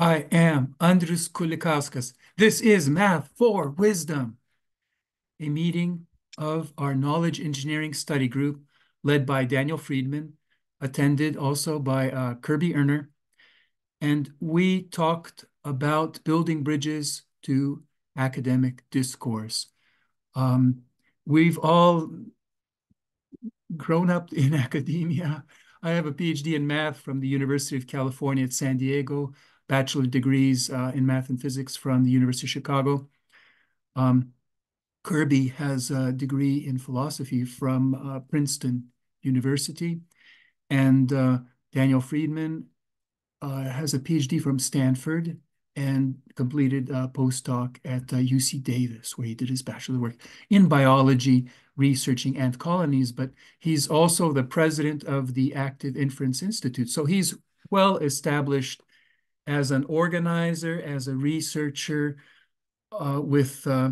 I am Andrius Kulikauskas. This is Math for Wisdom, a meeting of our Knowledge Engineering Study Group led by Daniel Friedman, attended also by uh, Kirby Urner. And we talked about building bridges to academic discourse. Um, we've all grown up in academia. I have a PhD in math from the University of California at San Diego bachelor degrees uh, in math and physics from the University of Chicago. Um, Kirby has a degree in philosophy from uh, Princeton University. And uh, Daniel Friedman has a PhD from Stanford and completed a postdoc at UC Davis, where he did his bachelor work in biology, researching ant colonies. But he's also the president of the Active Inference Institute. So he's well established as an organizer, as a researcher, uh, with uh,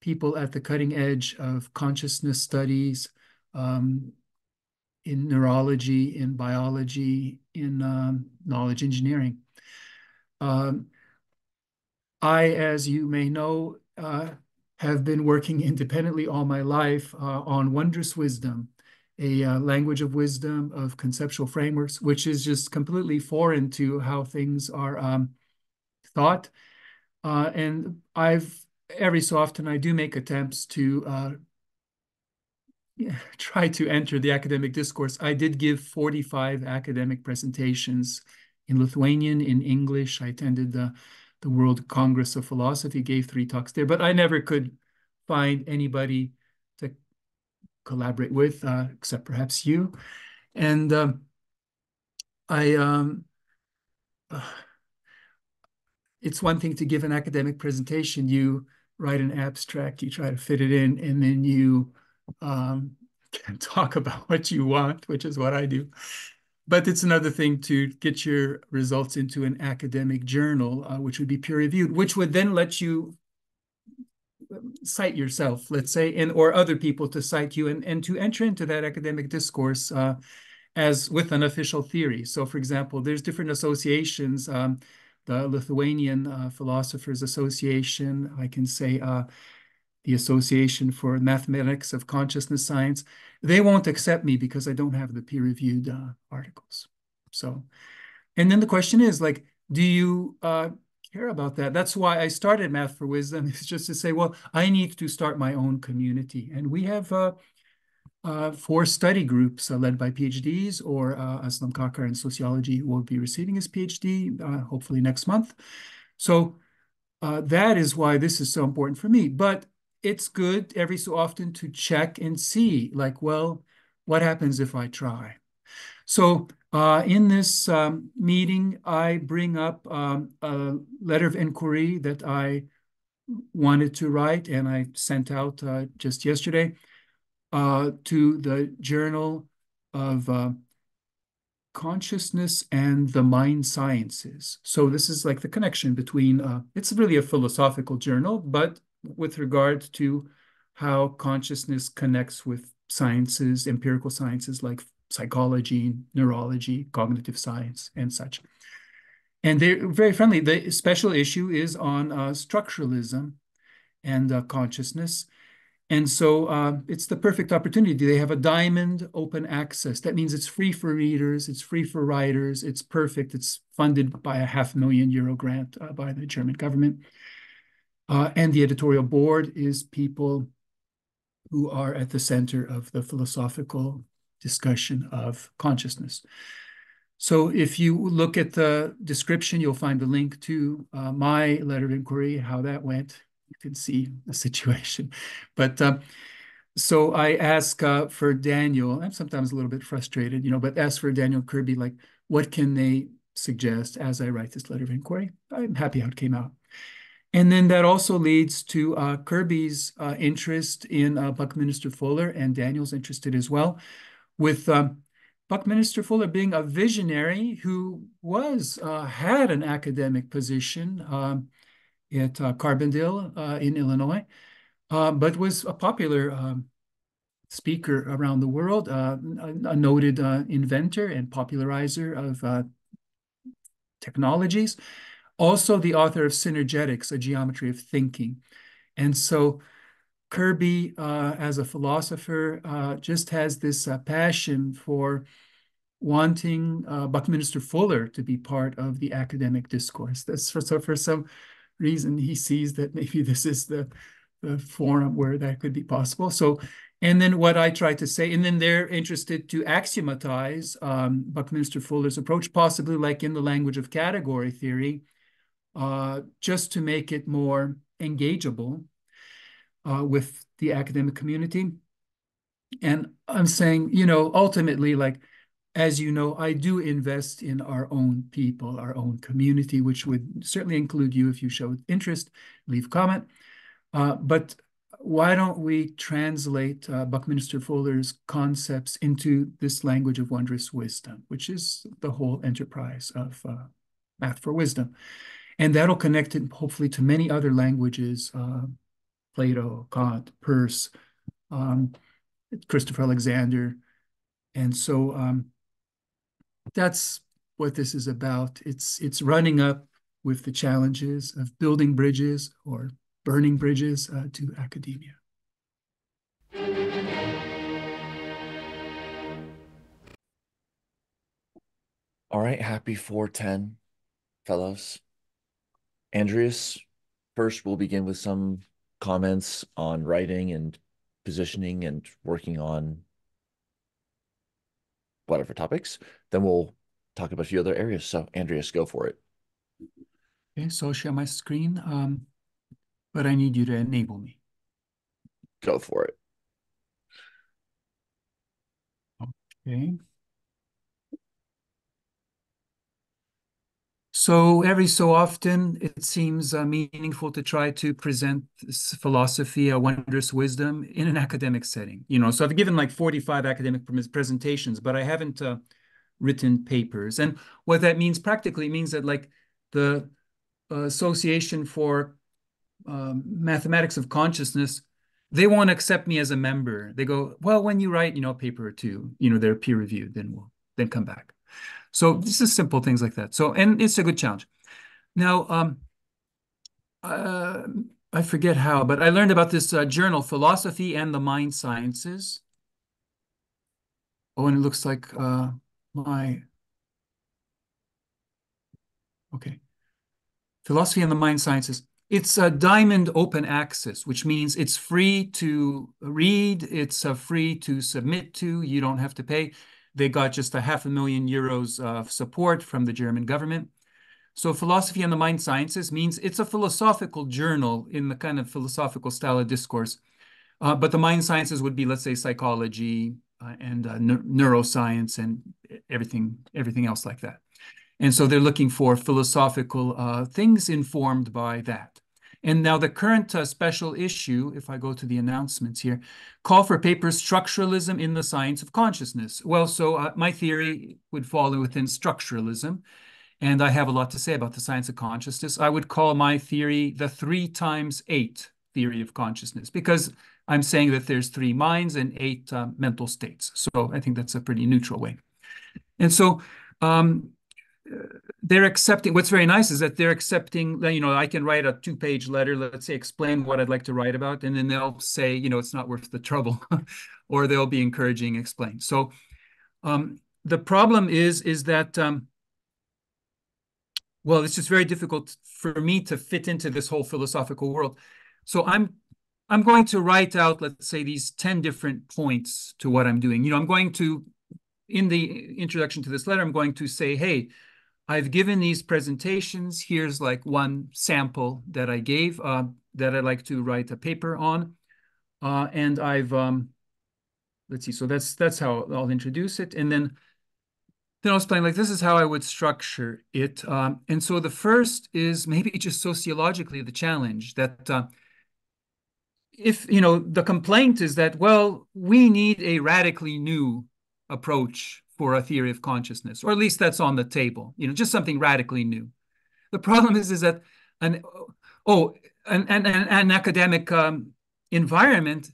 people at the cutting edge of consciousness studies um, in neurology, in biology, in um, knowledge engineering. Um, I, as you may know, uh, have been working independently all my life uh, on wondrous wisdom, a uh, language of wisdom, of conceptual frameworks, which is just completely foreign to how things are um, thought. Uh, and I've every so often I do make attempts to uh, try to enter the academic discourse. I did give 45 academic presentations in Lithuanian, in English. I attended the, the World Congress of Philosophy, gave three talks there, but I never could find anybody collaborate with, uh, except perhaps you. And um, I, um, uh, it's one thing to give an academic presentation. You write an abstract, you try to fit it in, and then you um, can talk about what you want, which is what I do. But it's another thing to get your results into an academic journal, uh, which would be peer reviewed, which would then let you cite yourself, let's say, and or other people to cite you and, and to enter into that academic discourse uh, as with an official theory. So, for example, there's different associations. Um, the Lithuanian uh, Philosophers Association, I can say uh, the Association for Mathematics of Consciousness Science, they won't accept me because I don't have the peer-reviewed uh, articles. So, and then the question is like, do you uh, care about that. That's why I started Math for Wisdom, is just to say, well, I need to start my own community. And we have uh, uh, four study groups uh, led by PhDs, or uh, Aslam Kakar in sociology who will be receiving his PhD uh, hopefully next month. So uh, that is why this is so important for me. But it's good every so often to check and see, like, well, what happens if I try? So uh, in this um, meeting, I bring up um, a letter of inquiry that I wanted to write and I sent out uh, just yesterday uh, to the Journal of uh, Consciousness and the Mind Sciences. So this is like the connection between, uh, it's really a philosophical journal, but with regard to how consciousness connects with sciences, empirical sciences like psychology, neurology, cognitive science, and such. And they're very friendly. The special issue is on uh, structuralism and uh, consciousness. And so uh, it's the perfect opportunity. They have a diamond open access. That means it's free for readers, it's free for writers, it's perfect. It's funded by a half million euro grant uh, by the German government. Uh, and the editorial board is people who are at the center of the philosophical discussion of consciousness. So if you look at the description, you'll find the link to uh, my letter of inquiry, how that went. You can see the situation. But uh, so I ask uh, for Daniel, I'm sometimes a little bit frustrated, you know, but ask for Daniel Kirby, like, what can they suggest as I write this letter of inquiry? I'm happy how it came out. And then that also leads to uh, Kirby's uh, interest in uh, Buckminster Fuller and Daniel's interested as well with um, Buckminster Fuller being a visionary who was uh, had an academic position um, at uh, Carbondale uh, in Illinois, uh, but was a popular um, speaker around the world, uh, a, noted uh, inventor and popularizer of technologies. also the author of Synergetics, A Geometry of Thinking. And so Kirby, uh, as a philosopher, uh, just has this uh, passion for wanting uh, Buckminster Fuller to be part of the academic discourse. That's for, so for some reason he sees that maybe this is the, the forum where that could be possible. So, and then what I try to say, and then they're interested to axiomatize um, Buckminster Fuller's approach, possibly like in the language of category theory, uh, just to make it more engageable uh, with the academic community. And I'm saying, you know, ultimately, like, as you know, I do invest in our own people, our own community, which would certainly include you if you showed interest, leave comment. Uh, but why don't we translate uh, Buckminster Fuller's concepts into this language of wondrous wisdom, which is the whole enterprise of uh, Math for Wisdom. And that'll connect it hopefully to many other languages, uh, Plato, Kant, Peirce, um, Christopher Alexander. And so um, that's what this is about. It's, it's running up with the challenges of building bridges or burning bridges uh, to academia. All right, happy 410, fellows. Andrius, first we'll begin with some comments on writing and positioning and working on whatever topics. Then we'll talk about a few other areas. So, Andrius, go for it. Okay, so I'll share my screen, um, but I need you to enable me. Go for it. Okay. So every so often, it seems uh, meaningful to try to present this philosophy, a wondrous wisdom, in an academic setting. You know, so I've given like 45 academic presentations, but I haven't uh, written papers. And what that means practically means that like the Association for um, Mathematics of Consciousness, they won't accept me as a member. They go, well, when you write, you know, a paper or two, you know, they're peer reviewed, then we'll then come back. So this is simple things like that. So, and it's a good challenge. Now, um, uh, I forget how, but I learned about this uh, journal, Philosophy and the Mind Sciences. Oh, and it looks like uh, my, okay. Philosophy and the Mind Sciences. It's a diamond open access, which means it's free to read, it's uh, free to submit to, you don't have to pay. They got just a half a million euros of support from the German government. So philosophy and the mind sciences means it's a philosophical journal in the kind of philosophical style of discourse. Uh, but the mind sciences would be, let's say, psychology uh, and uh, neuroscience and everything, everything else like that. And so they're looking for philosophical uh, things informed by that. And now the current uh, special issue, if I go to the announcements here, call for papers structuralism in the science of consciousness. Well, so uh, my theory would fall within structuralism, and I have a lot to say about the science of consciousness. I would call my theory the three times eight theory of consciousness because I'm saying that there's three minds and eight uh, mental states. So I think that's a pretty neutral way. And so um, they're accepting what's very nice is that they're accepting that you know i can write a two page letter let's say explain what i'd like to write about and then they'll say you know it's not worth the trouble or they'll be encouraging explain. So um, the problem is is that um, well it's just very difficult for me to fit into this whole philosophical world. So i'm i'm going to write out let's say these 10 different points to what i'm doing. You know i'm going to in the introduction to this letter i'm going to say hey I've given these presentations. Here's like one sample that I gave uh, that I'd like to write a paper on. Uh, and I've, um, let's see, so that's that's how I'll introduce it. And then, then I'll explain like, this is how I would structure it. Um, and so the first is maybe just sociologically the challenge that uh, if, you know, the complaint is that, well, we need a radically new approach for a theory of consciousness, or at least that's on the table. You know, just something radically new. The problem is, is that an oh, an an, an academic um, environment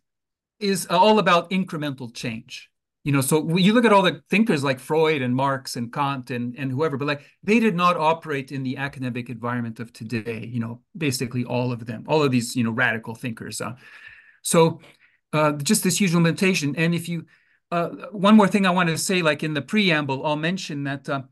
is all about incremental change. You know, so you look at all the thinkers like Freud and Marx and Kant and, and whoever, but like they did not operate in the academic environment of today, you know, basically all of them, all of these, you know, radical thinkers. Uh, so uh, just this huge limitation. And if you, uh, one more thing I want to say, like in the preamble, I'll mention that uh,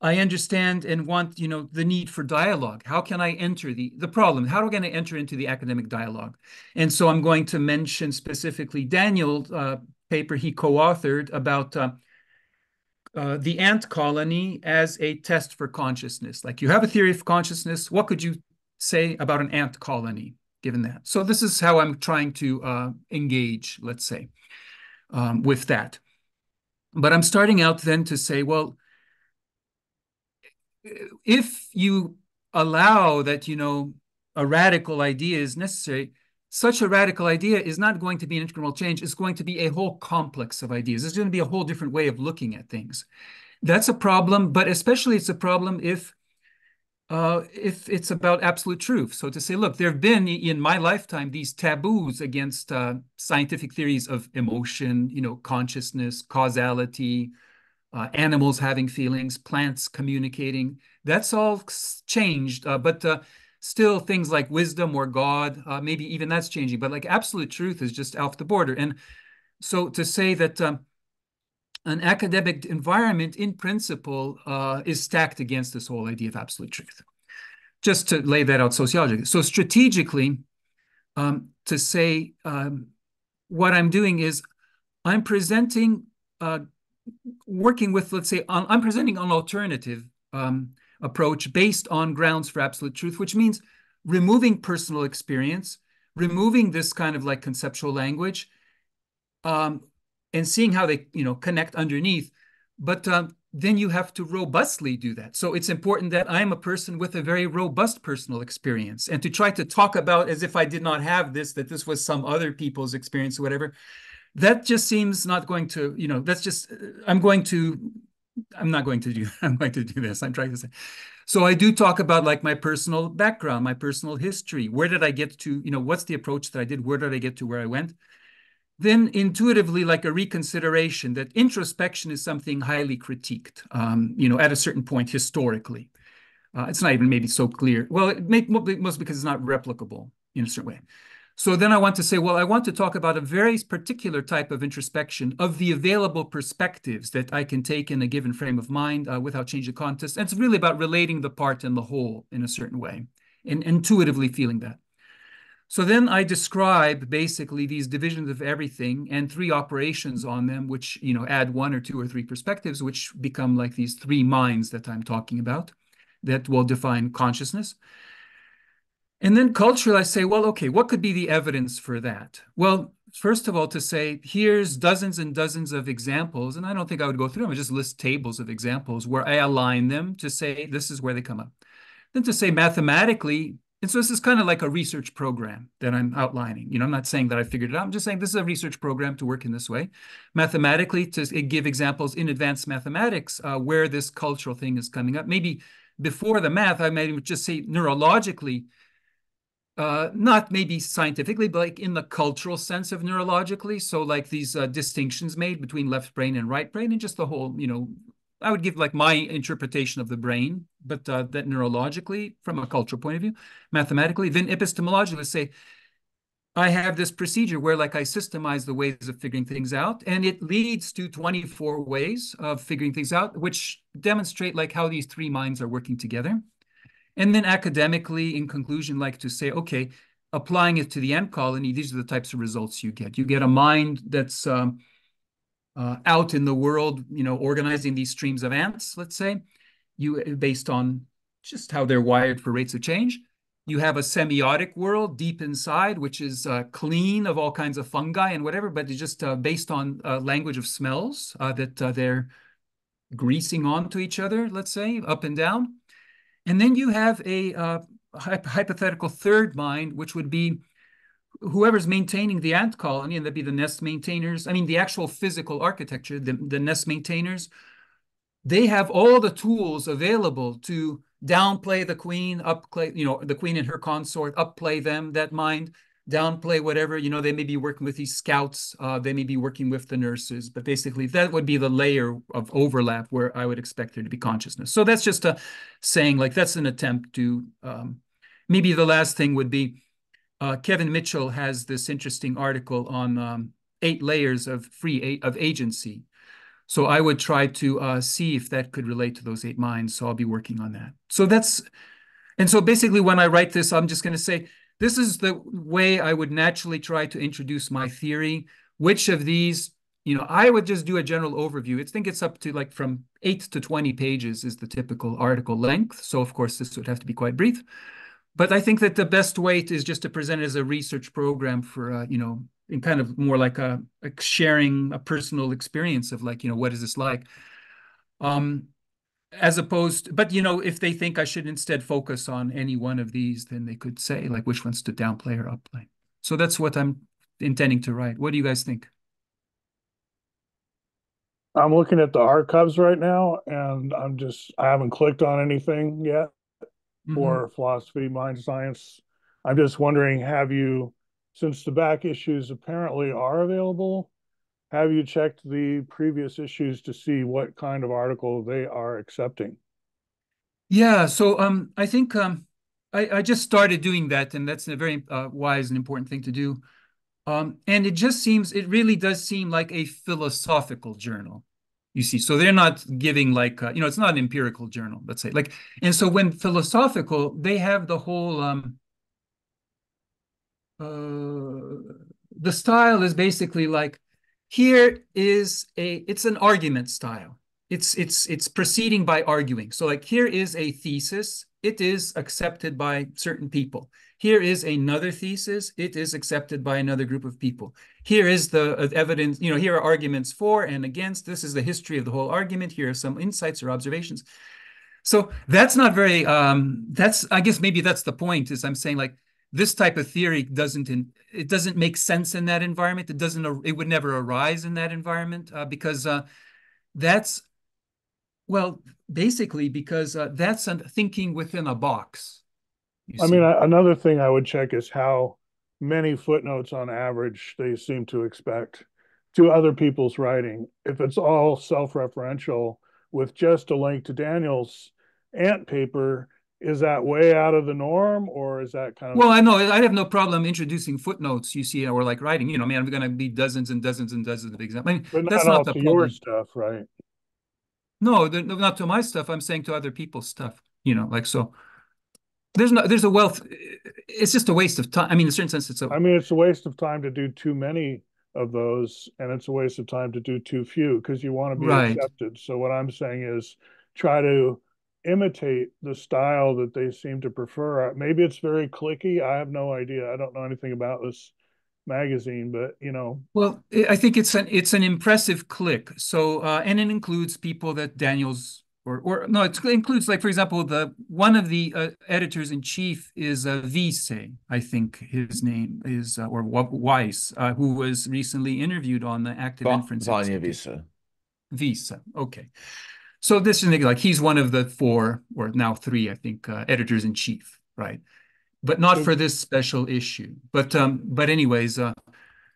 I understand and want, you know, the need for dialogue. How can I enter the the problem? How am I going to enter into the academic dialogue? And so I'm going to mention specifically Daniel uh, paper he co-authored about uh, uh, the ant colony as a test for consciousness. Like you have a theory of consciousness, what could you say about an ant colony given that? So this is how I'm trying to uh, engage, let's say, um, with that. But I'm starting out then to say, well, if you allow that, you know, a radical idea is necessary, such a radical idea is not going to be an integral change. It's going to be a whole complex of ideas. It's going to be a whole different way of looking at things. That's a problem, but especially it's a problem if uh, if it's about absolute truth. So to say, look, there have been in my lifetime these taboos against uh, scientific theories of emotion, you know, consciousness, causality, uh, animals having feelings, plants communicating. That's all changed, uh, but uh, still things like wisdom or God, uh, maybe even that's changing, but like absolute truth is just off the border. And so to say that um, an academic environment in principle uh, is stacked against this whole idea of absolute truth. Just to lay that out sociologically. So strategically, um, to say um, what I'm doing is I'm presenting, uh, working with, let's say, I'm presenting an alternative um, approach based on grounds for absolute truth, which means removing personal experience, removing this kind of like conceptual language, um, and seeing how they you know connect underneath. But um, then you have to robustly do that. So it's important that I'm a person with a very robust personal experience, and to try to talk about as if I did not have this, that this was some other people's experience or whatever. That just seems not going to, you know, that's just, I'm going to I'm not going to do I'm going to do this. I'm trying to say. So I do talk about like my personal background, my personal history. Where did I get to, you know, what's the approach that I did? Where did I get to where I went? Then intuitively, like a reconsideration that introspection is something highly critiqued, um, you know, at a certain point historically. Uh, it's not even maybe so clear. Well, it may, mostly because it's not replicable in a certain way. So then I want to say, well, I want to talk about a very particular type of introspection of the available perspectives that I can take in a given frame of mind uh, without changing context. And it's really about relating the part and the whole in a certain way and intuitively feeling that. So then I describe basically these divisions of everything and three operations on them, which you know add one or two or three perspectives, which become like these three minds that I'm talking about that will define consciousness. And then culturally, I say, well, okay, what could be the evidence for that? Well, first of all, to say, here's dozens and dozens of examples, and I don't think I would go through them, I just list tables of examples where I align them to say, this is where they come up. Then to say mathematically, and so this is kind of like a research program that I'm outlining. You know, I'm not saying that I figured it out. I'm just saying this is a research program to work in this way. Mathematically, to give examples in advanced mathematics uh, where this cultural thing is coming up. Maybe before the math, I might just say neurologically, uh, not maybe scientifically, but like in the cultural sense of neurologically. So like these uh, distinctions made between left brain and right brain, and just the whole, you know, I would give like my interpretation of the brain, but uh, that neurologically, from a cultural point of view, mathematically, then epistemologically, say, I have this procedure where like I systemize the ways of figuring things out, and it leads to 24 ways of figuring things out, which demonstrate like how these three minds are working together. And then academically, in conclusion, like to say, okay, applying it to the ant colony, these are the types of results you get. You get a mind that's um, uh, out in the world, you know, organizing these streams of ants, let's say, you based on just how they're wired for rates of change. You have a semiotic world deep inside, which is uh, clean of all kinds of fungi and whatever, but it's just uh, based on uh, language of smells uh, that uh, they're greasing onto each other, let's say, up and down. And then you have a hypothetical third mind, which would be whoever's maintaining the ant colony, and that'd be the nest maintainers. I mean, the actual physical architecture, the, the nest maintainers, they have all the tools available to downplay the queen, upplay, you know, the queen and her consort, upplay them, that mind. downplay whatever you know they may be working with these scouts uh, they may be working with the nurses but basically that would be the layer of overlap where i would expect there to be consciousness so that's just a saying like that's an attempt to um, maybe the last thing would be uh, kevin mitchell has this interesting article on um, eight layers of free of agency so i would try to uh, see if that could relate to those eight minds so i'll be working on that so that's and so basically when i write this i'm just going to say this is the way I would naturally try to introduce my theory. Which of these, you know, I would just do a general overview. I think it's up to like from eight to 20 pages is the typical article length. So of course, this would have to be quite brief. But I think that the best way is just to present it as a research program for, uh, you know, in kind of more like a, a sharing a personal experience of like, you know, what is this like? Um, as opposed but you know if they think i should instead focus on any one of these then they could say like which ones to downplay or upplay. So that's what i'm intending to write. What do you guys think? I'm looking at the archives right now and i'm just i haven't clicked on anything yet mm-hmm. for philosophy mind science i'm just wondering have you since the back issues apparently are available have you checked the previous issues to see what kind of article they are accepting? Yeah, so um, I think um, I, I just started doing that, and that's a very uh, wise and important thing to do. Um, and it just seems, it really does seem like a philosophical journal, you see. So they're not giving like, uh, you know, it's not an empirical journal, let's say. Like, and so when philosophical, they have the whole, um, uh, the style is basically like here is a, it's an argument style. It's, it's, it's proceeding by arguing. So like here is a thesis. It is accepted by certain people. Here is another thesis. It is accepted by another group of people. Here is the uh, evidence, you know, here are arguments for and against. This is the history of the whole argument. Here are some insights or observations. So that's not very, um, that's, I guess maybe that's the point is I'm saying like, this type of theory doesn't in, it doesn't make sense in that environment. It doesn't it would never arise in that environment uh, because uh, that's well basically because uh, that's thinking within a box. I see. mean, another thing I would check is how many footnotes on average they seem to expect to other people's writing. If it's all self-referential with just a link to Daniel's ant paper, is that way out of the norm or is that kind of well i know i have no problem introducing footnotes you see or like writing you know i mean i'm going to be dozens and dozens and dozens of examples I mean, but that's not, not the your stuff right no not to my stuff i'm saying to other people's stuff you know like so there's no there's a wealth it's just a waste of time i mean in a certain sense it's a i mean it's a waste of time to do too many of those and it's a waste of time to do too few because you want to be right. accepted so what i'm saying is try to imitate the style that they seem to prefer. Maybe it's very clicky. I have no idea. I don't know anything about this magazine, but you know. Well, I think it's an it's an impressive click. So uh, and it includes people that Daniel's or or no, it includes like for example the one of the uh, editors in chief is uh, Wiese, I think his name is uh, or Weiss, uh, who was recently interviewed on the Active Va- Inference. Vanja Wiese. Wiese, okay. So this is like he's one of the four or now three, I think, uh, editors in chief, right? But not so, for this special issue. But um, but anyways. Uh,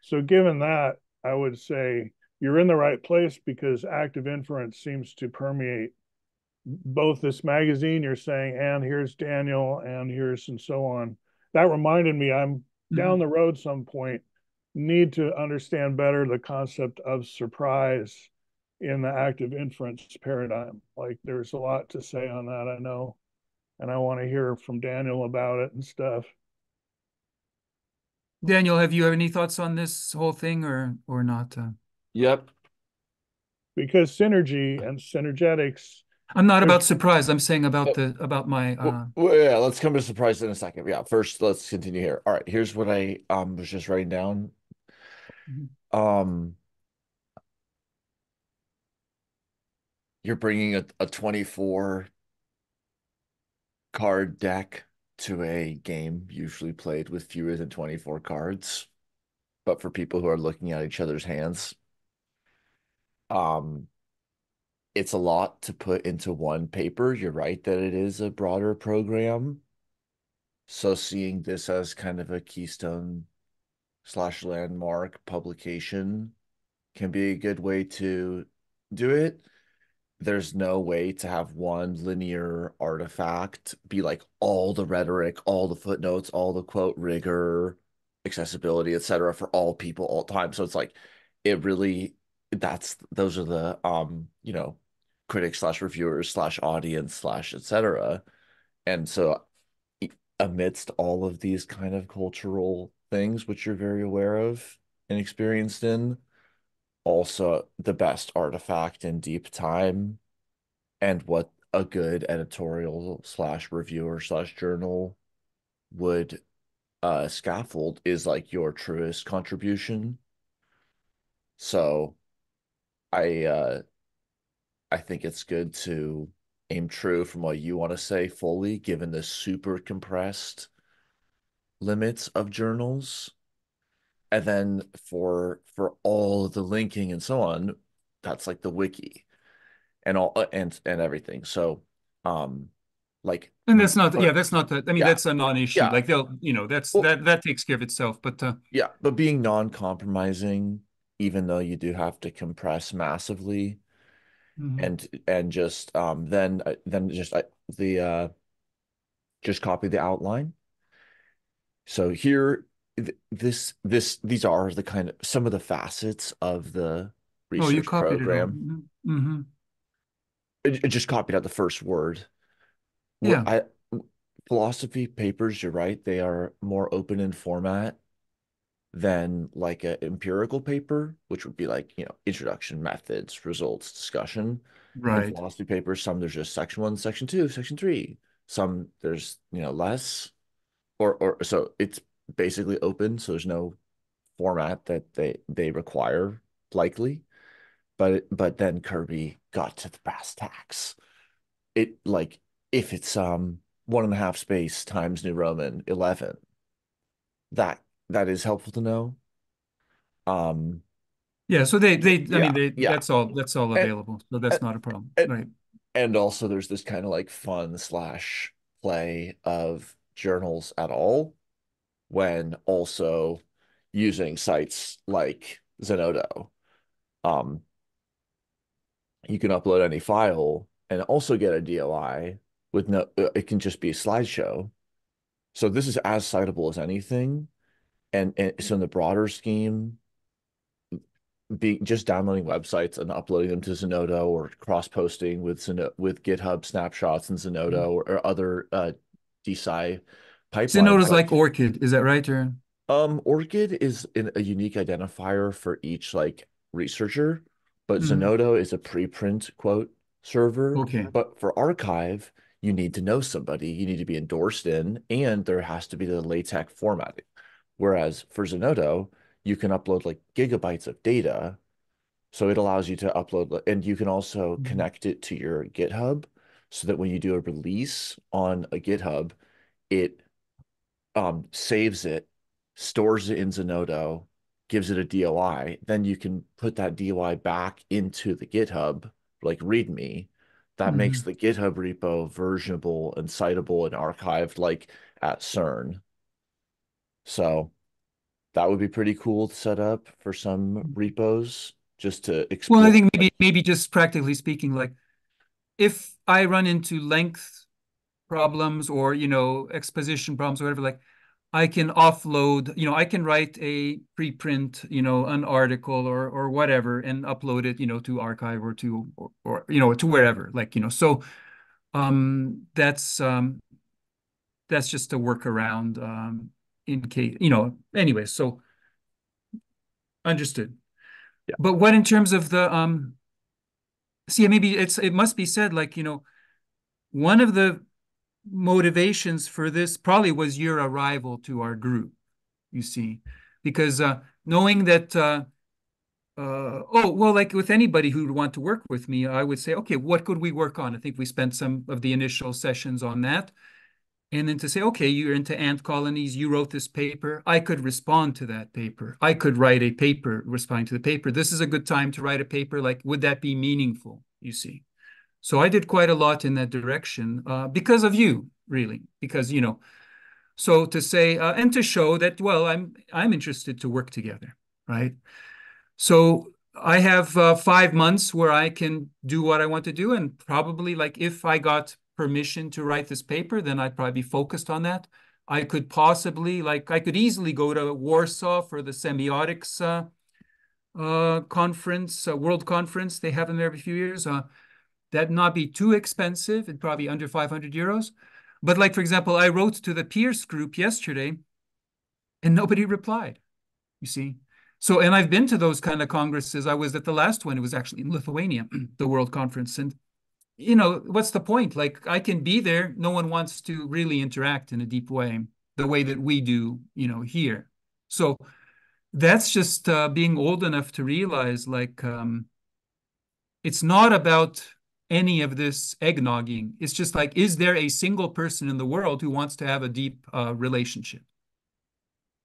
so given that, I would say you're in the right place because active inference seems to permeate both this magazine. You're saying, and here's Daniel, and here's and so on. That reminded me, I'm mm-hmm. down the road some point need to understand better the concept of surprise in the active inference paradigm. Like there's a lot to say on that, I know, and I want to hear from Daniel about it and stuff. Daniel, have you have any thoughts on this whole thing or or not? Uh... Yep. Because synergy and synergetics. I'm not about surprise. I'm saying about the about my. Uh... Well, yeah, let's come to surprise in a second. Yeah, first let's continue here. All right, here's what I um was just writing down. Mm-hmm. Um you're bringing a, a 24 card deck to a game usually played with fewer than 24 cards but for people who are looking at each other's hands um it's a lot to put into one paper you're right that it is a broader program so seeing this as kind of a keystone slash landmark publication can be a good way to do it. There's no way to have one linear artifact be like all the rhetoric, all the footnotes, all the quote rigor, accessibility, etc. for all people all time. So it's like it really that's those are the um, you know, critics slash reviewers slash audience slash etc. And so amidst all of these kind of cultural things which you're very aware of and experienced in also the best artifact in deep time and what a good editorial slash reviewer slash journal would uh scaffold is like your truest contribution. So i uh i think it's good to aim true from what you want to say fully given the super compressed limits of journals and then for for all the linking and so on that's like the wiki and all uh, and and everything so um like and that's not yeah that's not that i mean yeah, that's a non-issue yeah. like they'll you know that's well, that that takes care of itself but uh yeah but being non-compromising even though you do have to compress massively mm -hmm. and and just um then uh, then just uh, the uh just copy the outline so here this this these are the kind of some of the facets of the research oh, you copied program. It mm-hmm. it, it just copied out the first word. Yeah. I, philosophy papers, you're right. They are more open in format than like an empirical paper, which would be like, you know, introduction, methods, results, discussion. Right. Philosophy papers, some there's just section one, section two, section three. Some there's, you know, less. Or or so it's basically open, so there's no format that they they require likely. But but then Kirby got to the brass tacks. It like if it's um one and a half space times New Roman eleven, that that is helpful to know. Um yeah, so they they I yeah, mean they yeah. that's all that's all available. And, so that's and, not a problem. And, right. And also there's this kind of like fun slash play of journals at all when also using sites like Zenodo. Um, you can upload any file and also get a DOI with no, uh, it can just be a slideshow. So this is as citable as anything. And, and so in the broader scheme, be just downloading websites and uploading them to Zenodo or cross posting with Zenodo, with GitHub snapshots and Zenodo mm -hmm. or, or, other uh, DeSci pipeline. Zenodo's like ORCID, is that right, Jaron? Um, ORCID is in a unique identifier for each like researcher, but mm. Zenodo is a preprint quote server. Okay. But for arXiv, you need to know somebody, you need to be endorsed in, and there has to be the LaTeX formatting. Whereas for Zenodo, you can upload like gigabytes of data. So it allows you to upload, and you can also mm. connect it to your GitHub so that when you do a release on a GitHub, it um, saves it, stores it in Zenodo, gives it a DOI, then you can put that DOI back into the GitHub, like README. That mm-hmm. makes the GitHub repo versionable and citable and archived like at CERN. So that would be pretty cool to set up for some repos just to explore. Well, I think maybe maybe just practically speaking, like if I run into length problems or you know exposition problems or whatever like i can offload you know i can write a preprint you know an article or or whatever and upload it you know to arXiv or to or, or you know to wherever like you know so um that's um that's just a workaround um in case you know anyway so understood yeah. but what in terms of the um see maybe it's it must be said like you know one of the motivations for this probably was your arrival to our group, you see, because uh, knowing that, uh, uh, oh, well, like with anybody who would want to work with me, I would say, okay, what could we work on? I think we spent some of the initial sessions on that. And then to say, okay, you're into ant colonies, you wrote this paper, I could respond to that paper. I could write a paper responding to the paper. This is a good time to write a paper. Like, would that be meaningful, you see? So I did quite a lot in that direction uh, because of you, really, because, you know, So to say uh, and to show that, well, I'm I'm interested to work together, right? So I have uh, five months where I can do what I want to do, and probably like if I got permission to write this paper, then I'd probably be focused on that. I could possibly like I could easily go to Warsaw for the semiotics uh, uh, conference, uh, world conference. They have them every few years. That not be too expensive. It'd probably under 500 euros. But like, for example, I wrote to the Peirce group yesterday and nobody replied, you see. So, and I've been to those kind of congresses. I was at the last one. It was actually in Lithuania, the World Conference. And, you know, what's the point? Like, I can be there. No one wants to really interact in a deep way, the way that we do, you know, here. So that's just uh, being old enough to realize, like, um, it's not about any of this eggnogging. It's just like, is there a single person in the world who wants to have a deep uh, relationship?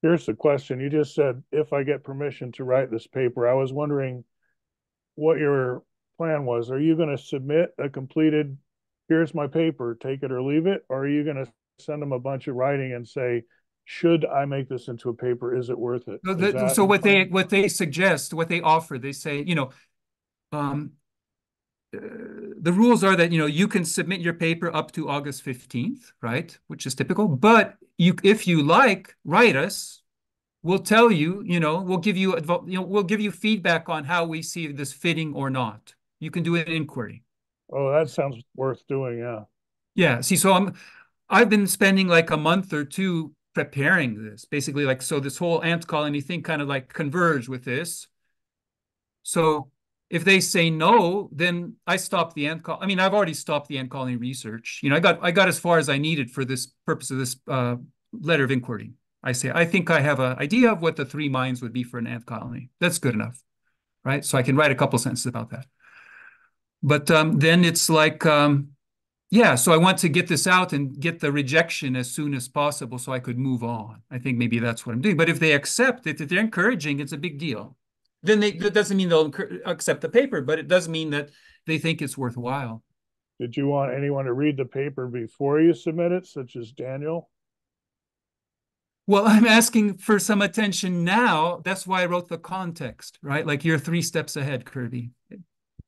Here's the question. You just said, if I get permission to write this paper, I was wondering what your plan was. Are you going to submit a completed, here's my paper, take it or leave it? Or are you going to send them a bunch of writing and say, should I make this into a paper? Is it worth it? So, the, so what they what they suggest, what they offer, they say, you know, um, uh, the rules are that you know you can submit your paper up to August 15th, right? Which is typical. But you, if you like, write us. We'll tell you, you know, we'll give you, you know, we'll give you feedback on how we see this fitting or not. You can do an inquiry. Oh, that sounds worth doing. Yeah. Yeah. See, so I'm, I've been spending like a month or two preparing this, basically, like so. This whole ant colony thing kind of like converged with this. So if they say no, then I stop the ant call. I mean, I've already stopped the ant colony research. You know, I got I got as far as I needed for this purpose of this uh, letter of inquiry. I say I think I have an idea of what the three minds would be for an ant colony. That's good enough, right? So I can write a couple sentences about that. But um, then it's like, um, yeah. So I want to get this out and get the rejection as soon as possible, so I could move on. I think maybe that's what I'm doing. But if they accept it, if they're encouraging, it's a big deal then they, that doesn't mean they'll accept the paper, but it does mean that they think it's worthwhile. Did you want anyone to read the paper before you submit it, such as Daniel? Well, I'm asking for some attention now. That's why I wrote the context, right? Like you're three steps ahead, Kirby.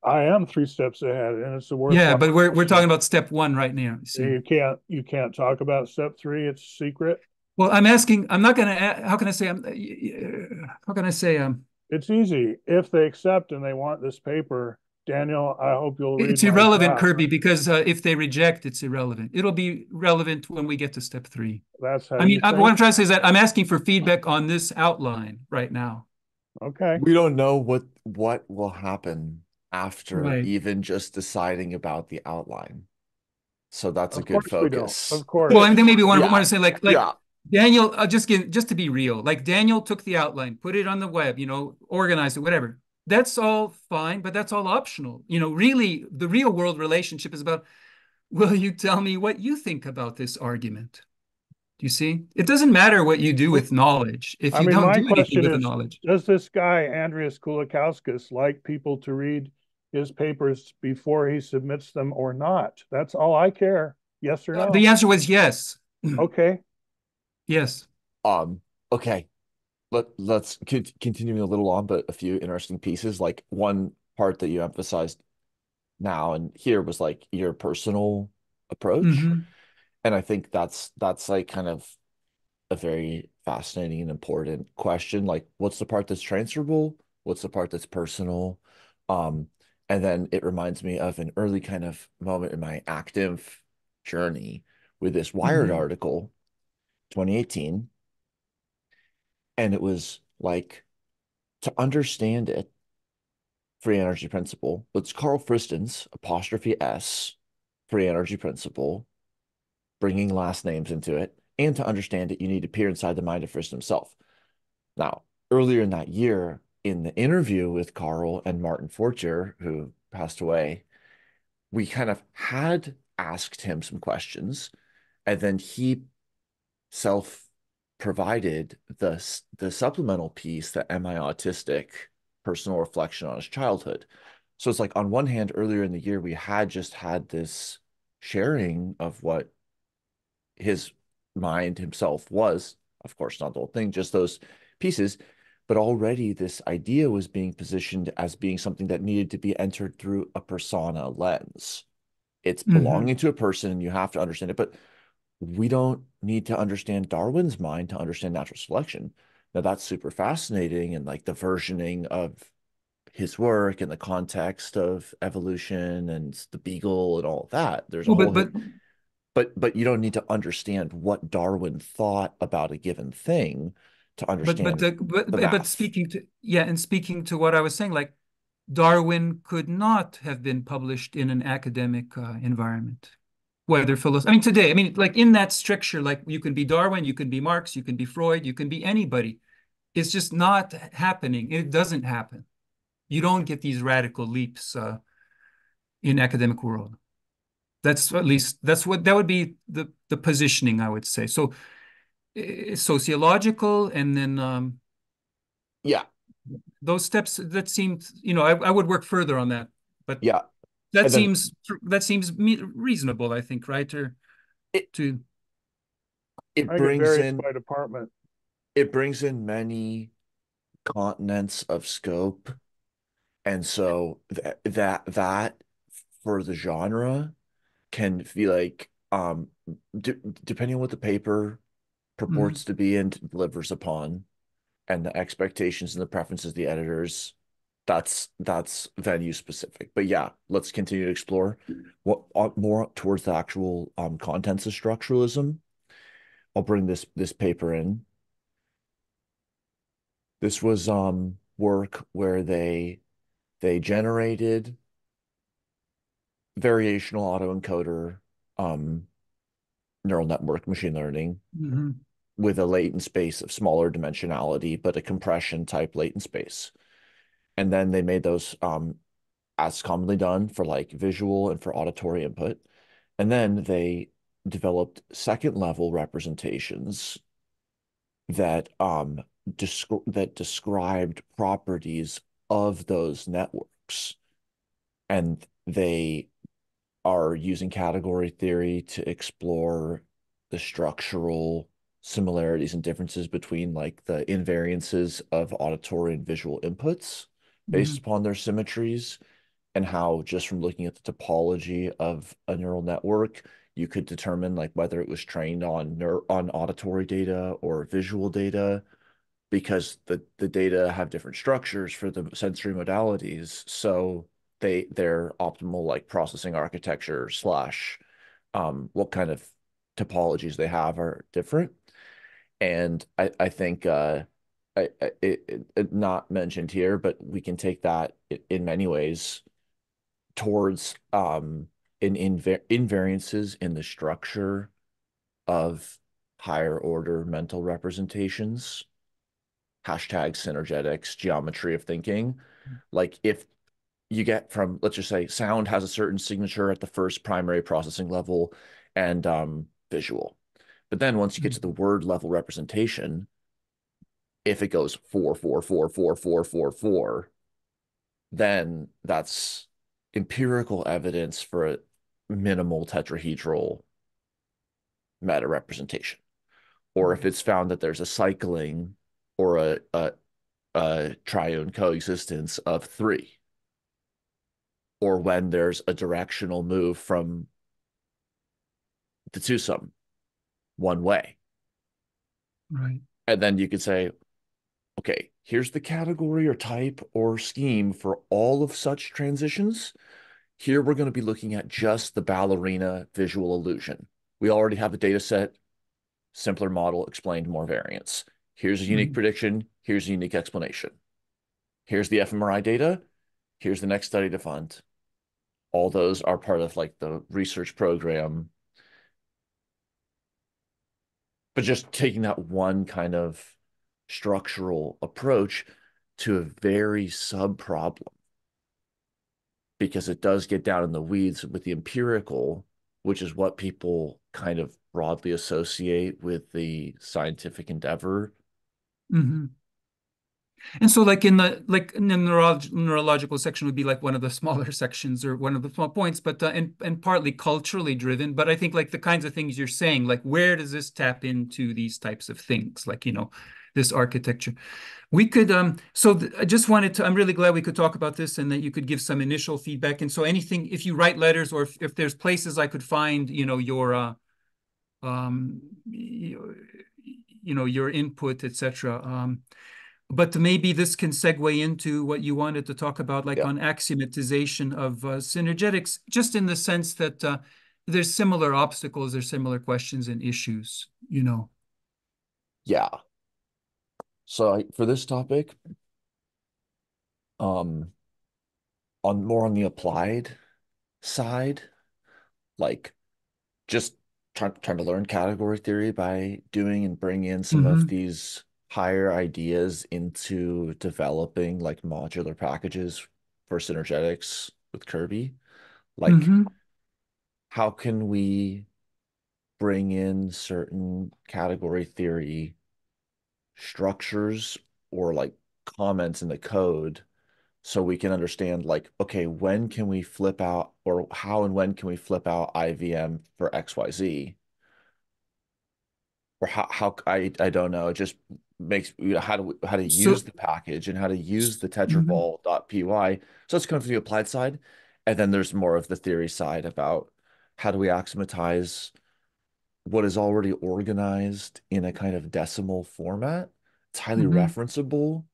I am three steps ahead, and it's the worst. Yeah, but we're we're talking about step one right now. See? You can't you can't talk about step three. It's secret. Well, I'm asking. I'm not gonna. How can I say? I'm. How can I say? Um it's easy if they accept and they want this paper. Daniel, I hope you'll. it's irrelevant, Kirby, because uh, if they reject, it's irrelevant. It'll be relevant when we get to step three. That's how. I mean, I, what I'm trying to say is that I'm asking for feedback on this outline right now. Okay. We don't know what what will happen after right. even just deciding about the outline. So that's of a good focus. Of course. Well, I think maybe one yeah. want to say like like yeah. Daniel, uh, just get, just to be real, like Daniel took the outline, put it on the web, you know, organized it, whatever. That's all fine, but that's all optional. You know, really, the real world relationship is about, will you tell me what you think about this argument? Do you see? It doesn't matter what you do with knowledge if you I mean, don't do anything with is, the knowledge. Does this guy, Andrius Kulikauskas, like people to read his papers before he submits them or not? That's all I care. Yes or no? The answer was yes. Okay. Yes. Um, okay. Let let's continuing a little on, but a few interesting pieces. Like one part that you emphasized now and here was like your personal approach. Mm-hmm. And I think that's that's like kind of a very fascinating and important question. Like, what's the part that's transferable? What's the part that's personal? Um, and then it reminds me of an early kind of moment in my active journey with this Wired mm-hmm. article 2018. And it was like to understand it, free energy principle, it's Carl Friston's apostrophe S, free energy principle, bringing last names into it. And to understand it, you need to peer inside the mind of Friston himself. Now, earlier in that year, in the interview with Carl and Martin Fortier, who passed away, we kind of had asked him some questions, and then he self provided the the supplemental piece that am I autistic personal reflection on his childhood. So it's like on one hand, earlier in the year, we had just had this sharing of what his mind himself was, of course, not the whole thing, just those pieces. But already this idea was being positioned as being something that needed to be entered through a persona lens. It's Mhm. belonging to a person and you have to understand it. But we don't need to understand Darwin's mind to understand natural selection. Now that's super fascinating and like the versioning of his work and the context of evolution and the beagle and all that. There's a Well, but but but but you don't need to understand what Darwin thought about a given thing to but but the, but the but but speaking to yeah, and speaking to what I was saying, like Darwin could not have been published in an academic uh, environment, whether philosophy. I mean, today, I mean, like in that stricture, like you can be Darwin, you can be Marx, you can be Freud, you can be anybody. It's just not happening. It doesn't happen. You don't get these radical leaps uh, in academic world. That's at least that's what that would be the the positioning I would say. So eh, sociological and then um, Yeah, those steps that seemed you know I, I would work further on that, but yeah. That And then- seems that seems reasonable I think right or It- to It I brings in by department. it brings in many continents of scope. And so that that that for the genre can be like um d depending on what the paper purports to be and delivers upon and the expectations and the preferences of the editors that's that's venue specific but yeah let's continue to explore what uh, more towards the actual um contents of structuralism i'll bring this this paper in this was um work where they they generated variational autoencoder um neural network machine learning Mhm. with a latent space of smaller dimensionality, but a compression type latent space. And then they made those um, as commonly done for like visual and for auditory input. And then they developed second level representations that um descri- that described properties of those networks. And they are using category theory to explore the structural similarities and differences between like the invariances of auditory and visual inputs based upon their symmetries and how just from looking at the topology of a neural network you could determine like whether it was trained on neur- on auditory data or visual data because the the data have different structures for the sensory modalities. So they their optimal like processing architecture slash um what kind of topologies they have are different. And I I think uh I, I it, it not mentioned here but we can take that in many ways towards um in invar invariances in the structure of higher order mental representations. Hashtag synergetics geometry of thinking. Like if you get from let's just say sound has a certain signature at the first primary processing level and um visual. But then once you get to the word level representation if it goes four four four four four four four then that's empirical evidence for a minimal tetrahedral meta representation. Or if it's found that there's a cycling or a, a, a triune coexistence of three or when there's a directional move from the twosome one way. right. And then you could say, okay, here's the category or type or scheme for all of such transitions. Here we're going to be looking at just the ballerina visual illusion. We already have a data set, simpler model, explained more variance. Here's a unique Mhm. prediction. Here's a unique explanation. Here's the fMRI data. Here's the next study to fund. All those are part of like the research program. But just taking that one kind of structural approach to a very sub problem because it does get down in the weeds with the empirical, which is what people kind of broadly associate with the scientific endeavor. hmm And so like in the like in the neurolog neurological section would be like one of the smaller sections or one of the small points, but uh, and and partly culturally driven. But I think like the kinds of things you're saying, like where does this tap into these types of things, like you know, this architecture. We could um so I just wanted to I'm really glad we could talk about this and that you could give some initial feedback. And so anything if you write letters or if, if there's places I could find, you know, your uh um you, you know your input, etc. Um but maybe this can segue into what you wanted to talk about, like yeah. on axiomatization of uh, synergetics, just in the sense that uh, there's similar obstacles, there's similar questions and issues, you know. Yeah. So I, for this topic, um, on more on the applied side, like just trying trying to learn category theory by doing and bring in some mm -hmm. of these higher ideas into developing like modular packages for synergetics with Kirby? Like, mm-hmm. how can we bring in certain category theory structures or like comments in the code so we can understand like okay when can we flip out or how and when can we flip out ivm for xyz or how, how I, I don't know it just makes you know how to how to use so, the package and how to use the tetraball.py. Mm-hmm. So it's kind of the applied side. And then there's more of the theory side about how do we axiomatize what is already organized in a kind of decimal format. It's highly mm-hmm. referenceable.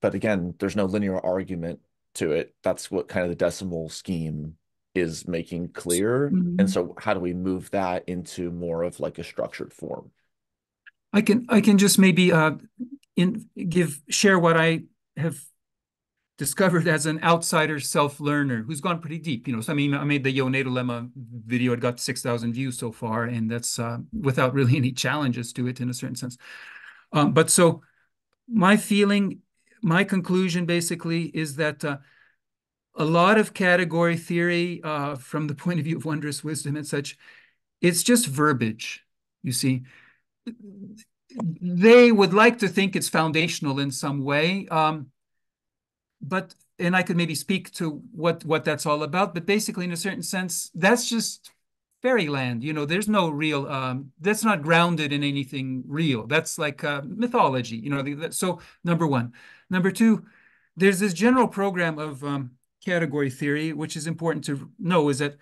But again, there's no linear argument to it. That's what kind of the decimal scheme is making clear. Mm-hmm. And so how do we move that into more of like a structured form? I can I can just maybe uh, in give share what I have discovered as an outsider self-learner who's gone pretty deep. You know, so I mean, I made the Yoneda lemma video. It got six thousand views so far, and that's uh, without really any challenges to it in a certain sense. Um, but so my feeling, my conclusion basically is that uh, a lot of category theory, uh, from the point of view of wondrous wisdom and such, it's just verbiage. You see they would like to think it's foundational in some way. Um, but and I could maybe speak to what what that's all about. But basically, in a certain sense, that's just fairyland. You know, there's no real. Um, that's not grounded in anything real. That's like uh, mythology. You know. So number one, number two, there's this general program of um, category theory, which is important to know, is that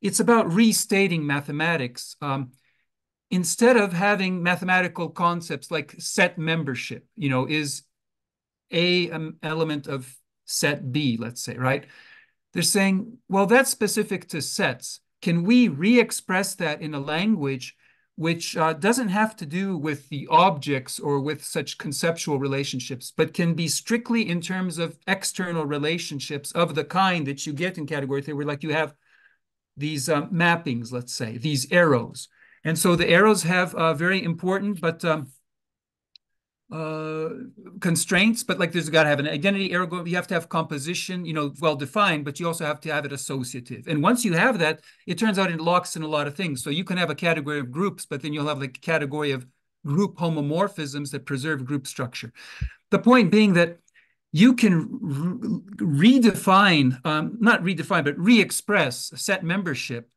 it's about restating mathematics. Um, instead of having mathematical concepts like set membership, you know, is A um, element of set B, let's say, right? They're saying, well, that's specific to sets. Can we re-express that in a language which uh, doesn't have to do with the objects or with such conceptual relationships, but can be strictly in terms of external relationships of the kind that you get in category theory, like you have these um, mappings, let's say, these arrows. And so the arrows have uh, very important but um, uh, constraints, but like there's got to have an identity arrow. You have to have composition, you know, well defined, but you also have to have it associative. And once you have that, it turns out it locks in a lot of things. So you can have a category of groups, but then you'll have like a category of group homomorphisms that preserve group structure. The point being that you can re redefine, um, not redefine, but re-express set membership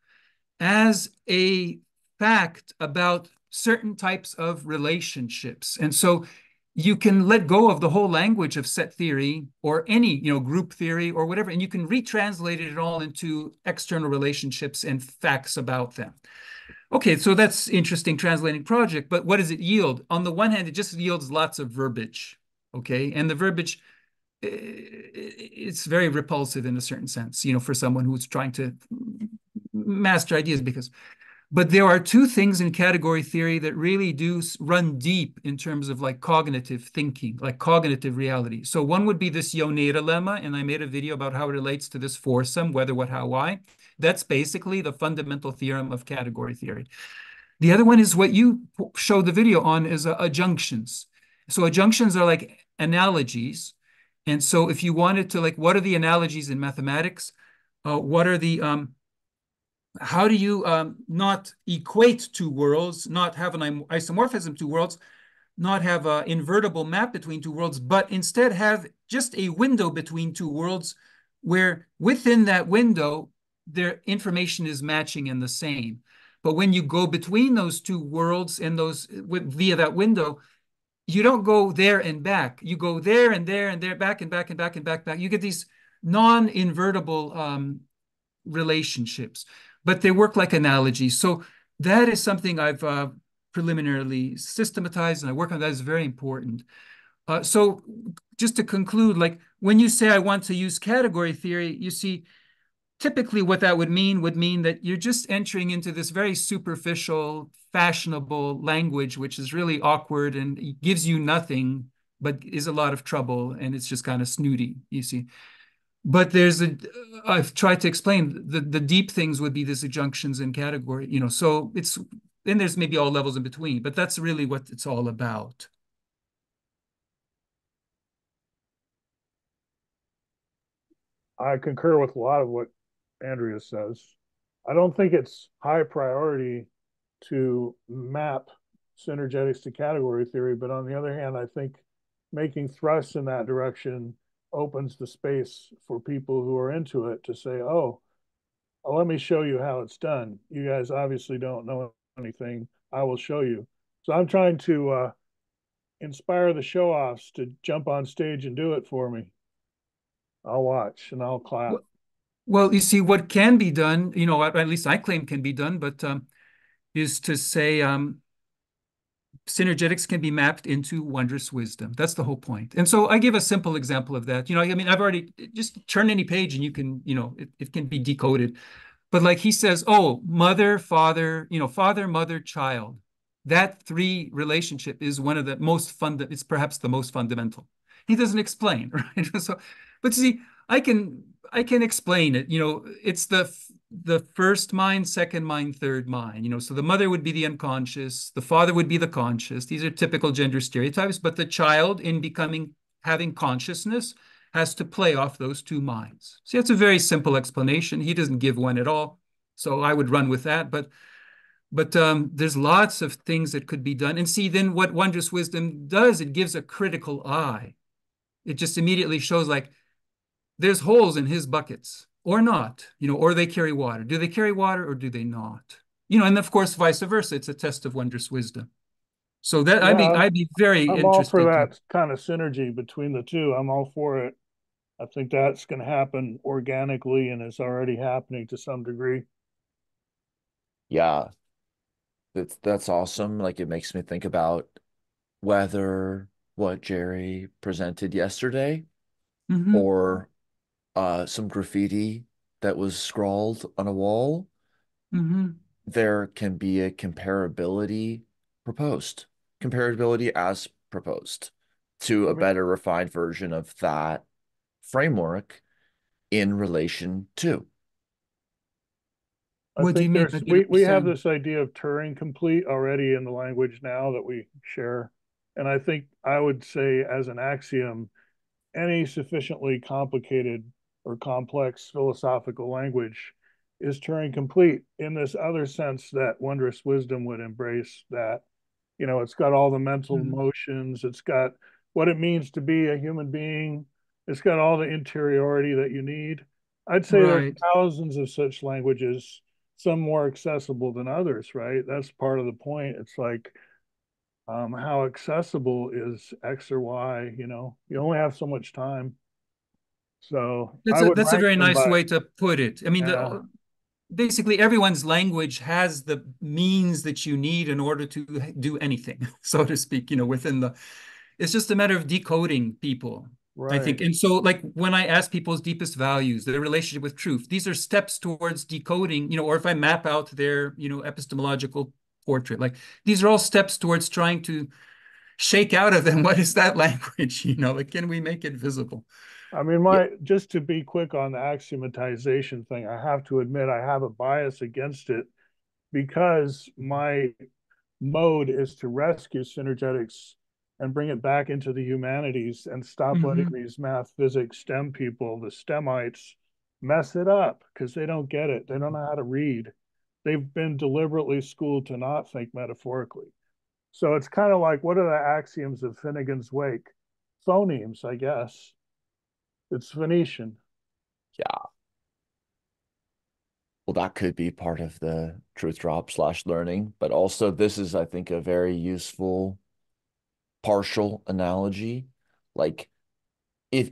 as a fact about certain types of relationships. And so you can let go of the whole language of set theory or any, you know, group theory or whatever, and you can retranslate it all into external relationships and facts about them. Okay, so that's interesting translating project, but what does it yield? On the one hand, it just yields lots of verbiage, okay? And the verbiage, eh, it's very repulsive in a certain sense, you know, for someone who's trying to master ideas because but there are two things in category theory that really do run deep in terms of like cognitive thinking, like cognitive reality. So one would be this Yoneda lemma, and I made a video about how it relates to this foursome, whether, what, how, why. That's basically the fundamental theorem of category theory. The other one is what you showed the video on is uh, adjunctions. So adjunctions are like analogies. And so if you wanted to like, what are the analogies in mathematics? Uh, what are the um, how do you um, not equate two worlds, not have an isomorphism to worlds, not have an invertible map between two worlds, but instead have just a window between two worlds where within that window, their information is matching and the same. But when you go between those two worlds and those via that window, you don't go there and back. You go there and there and there, back and back and back and back, back. You get these non-invertible um, relationships, but they work like analogies. So that is something I've uh, preliminarily systematized and I work on that is very important. Uh, so just to conclude, like when you say I want to use category theory, you see, typically what that would mean would mean that you're just entering into this very superficial, fashionable language, which is really awkward and gives you nothing, but is a lot of trouble and it's just kind of snooty, you see. But there's a, I've tried to explain the, the deep things would be the adjunctions and category, you know, so it's, then there's maybe all levels in between, but that's really what it's all about. I concur with a lot of what Andrius says. I don't think it's high priority to map synergetics to category theory, but on the other hand, I think making thrusts in that direction opens the space for people who are into it to say, oh, well, let me show you how it's done. You guys obviously don't know anything. I will show you. So I'm trying to uh, inspire the show offs to jump on stage and do it for me. I'll watch and I'll clap. Well, well, you see, what can be done, you know, at least I claim can be done, but um, is to say um, synergetics can be mapped into wondrous wisdom. That's the whole point. And so I give a simple example of that. You know, I mean, I've already just turn any page and you can, you know, it, it can be decoded. But like he says, oh, mother, father, you know, father, mother, child. That three relationship is one of the most fund. It's perhaps the most fundamental. He doesn't explain, right? so, but see, I can I can explain it. You know, it's the the first mind, second mind, third mind. You know, so the mother would be the unconscious, the father would be the conscious. These are typical gender stereotypes, but the child in becoming having consciousness has to play off those two minds. See, that's a very simple explanation. He doesn't give one at all. So I would run with that. But but um, there's lots of things that could be done. And see, then what wondrous wisdom does, it gives a critical eye. It just immediately shows like, there's holes in his buckets or not, you know, or they carry water. Do they carry water or do they not? You know, and of course, vice versa. It's a test of wondrous wisdom. So that yeah, I'd be I'd be very I'm interested. all for that to... kind of synergy between the two. I'm all for it. I think that's going to happen organically and it's already happening to some degree. Yeah. That's that's awesome. Like it makes me think about whether what Jerry presented yesterday mm-hmm. or uh, some graffiti that was scrawled on a wall, mm-hmm. there can be a comparability proposed, comparability as proposed to a better refined version of that framework in relation to. I what do you mean? We, we have this idea of Turing complete already in the language now that we share. And I think I would say, as an axiom, any sufficiently complicated or complex philosophical language is Turing complete in this other sense that wondrous wisdom would embrace that. You know, it's got all the mental mm-hmm. emotions, it's got what it means to be a human being, it's got all the interiority that you need. I'd say right. there are thousands of such languages, some more accessible than others, right? That's part of the point. It's like, um, how accessible is X or Y? You know, you only have so much time. So that's a, that's a very nice by, way to put it. I mean, yeah. the, basically everyone's language has the means that you need in order to do anything, so to speak. You know, within the, it's just a matter of decoding people. Right. I think, and so like when I ask people's deepest values, their relationship with truth, these are steps towards decoding. You know, or if I map out their you know epistemological portrait, like these are all steps towards trying to shake out of them what is that language. You know, like can we make it visible? I mean, my yeah. just to be quick on the axiomatization thing, I have to admit I have a bias against it because my mode is to rescue synergetics and bring it back into the humanities and stop mm-hmm. letting these math, physics, STEM people, the STEMites, mess it up because they don't get it. They don't know how to read. They've been deliberately schooled to not think metaphorically. So it's kind of like what are the axioms of Finnegans Wake? Phonemes, I guess. It's Phoenician. Yeah. Well, that could be part of the truth drop slash learning, but also this is, I think, a very useful partial analogy. Like if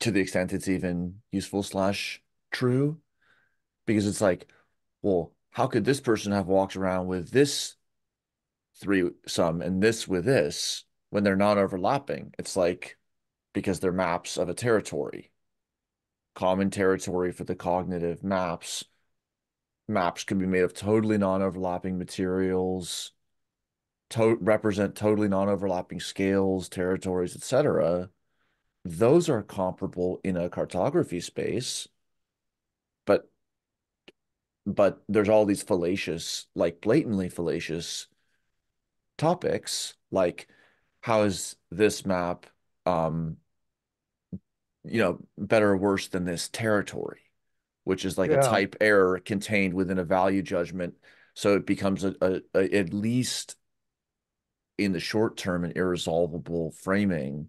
to the extent it's even useful slash true, because it's like, well, how could this person have walked around with this three sum and this with this when they're not overlapping? It's like because they're maps of a territory. Common territory for the cognitive maps. Maps can be made of totally non-overlapping materials, to represent totally non-overlapping scales, territories, etc. Those are comparable in a cartography space, but but there's all these fallacious, like blatantly fallacious topics, like how is this map um you know better or worse than this territory which is like yeah. a type error contained within a value judgment. So it becomes a, a, a, at least in the short term an irresolvable framing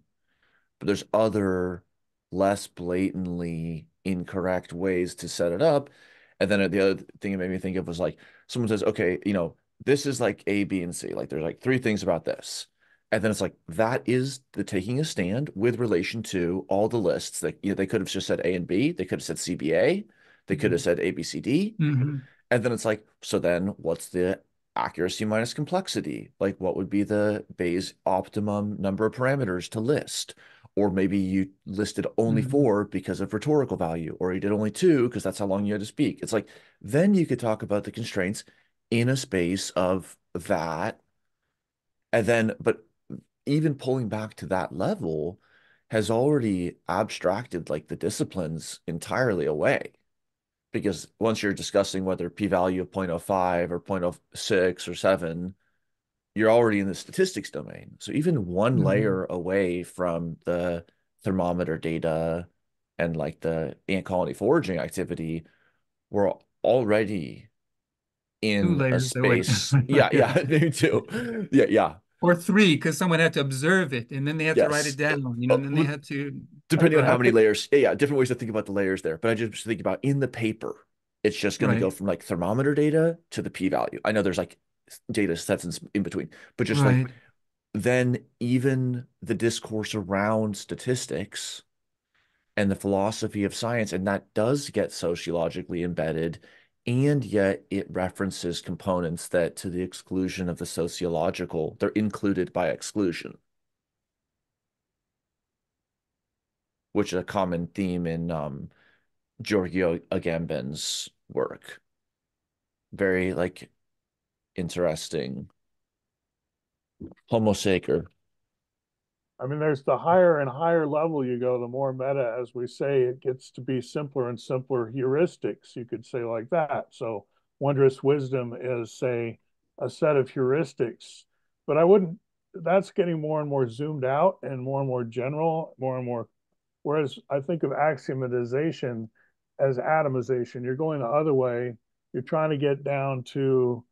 but there's other less blatantly incorrect ways to set it up. And then the other thing it made me think of was like someone says okay you know this is like a b and c. Like there's like three things about this and then it's like that is the taking a stand with relation to all the lists that you know they could have just said A and B, they could have said CBA, they could have mm-hmm. said A B C D. Mm-hmm. And then it's like, so then what's the accuracy minus complexity? Like what would be the Bayes optimum number of parameters to list? Or maybe you listed only mm-hmm. four because of rhetorical value, or you did only two because that's how long you had to speak. It's like then you could talk about the constraints in a space of that. And then, but even pulling back to that level has already abstracted like the disciplines entirely away. Because once you're discussing whether p-value of 0.05 or 0.06 or 7 you're already in the statistics domain. So even one mm-hmm. layer away from the thermometer data and like the ant colony foraging activity we're already in a space yeah yeah me too. Yeah yeah or three because someone had to observe it and then they had yes. to write it down you uh, know and then they had to depending on how many layers yeah, yeah different ways to think about the layers there but i just think about in the paper it's just going right. to go from like thermometer data to the p-value i know there's like data sets in, in between but just right. like then even the discourse around statistics and the philosophy of science and that does get sociologically embedded and yet it references components that to the exclusion of the sociological they're included by exclusion. Which is a common theme in um, Giorgio Agamben's work. Very like interesting. Homo sacer I mean, there's the higher and higher level you go, the more meta, as we say, it gets to be simpler and simpler heuristics, you could say like that. So wondrous wisdom is, say, a set of heuristics. But I wouldn't, that's getting more and more zoomed out and more and more general, more and more. Whereas I think of axiomatization as atomization. You're going the other way. You're trying to get down to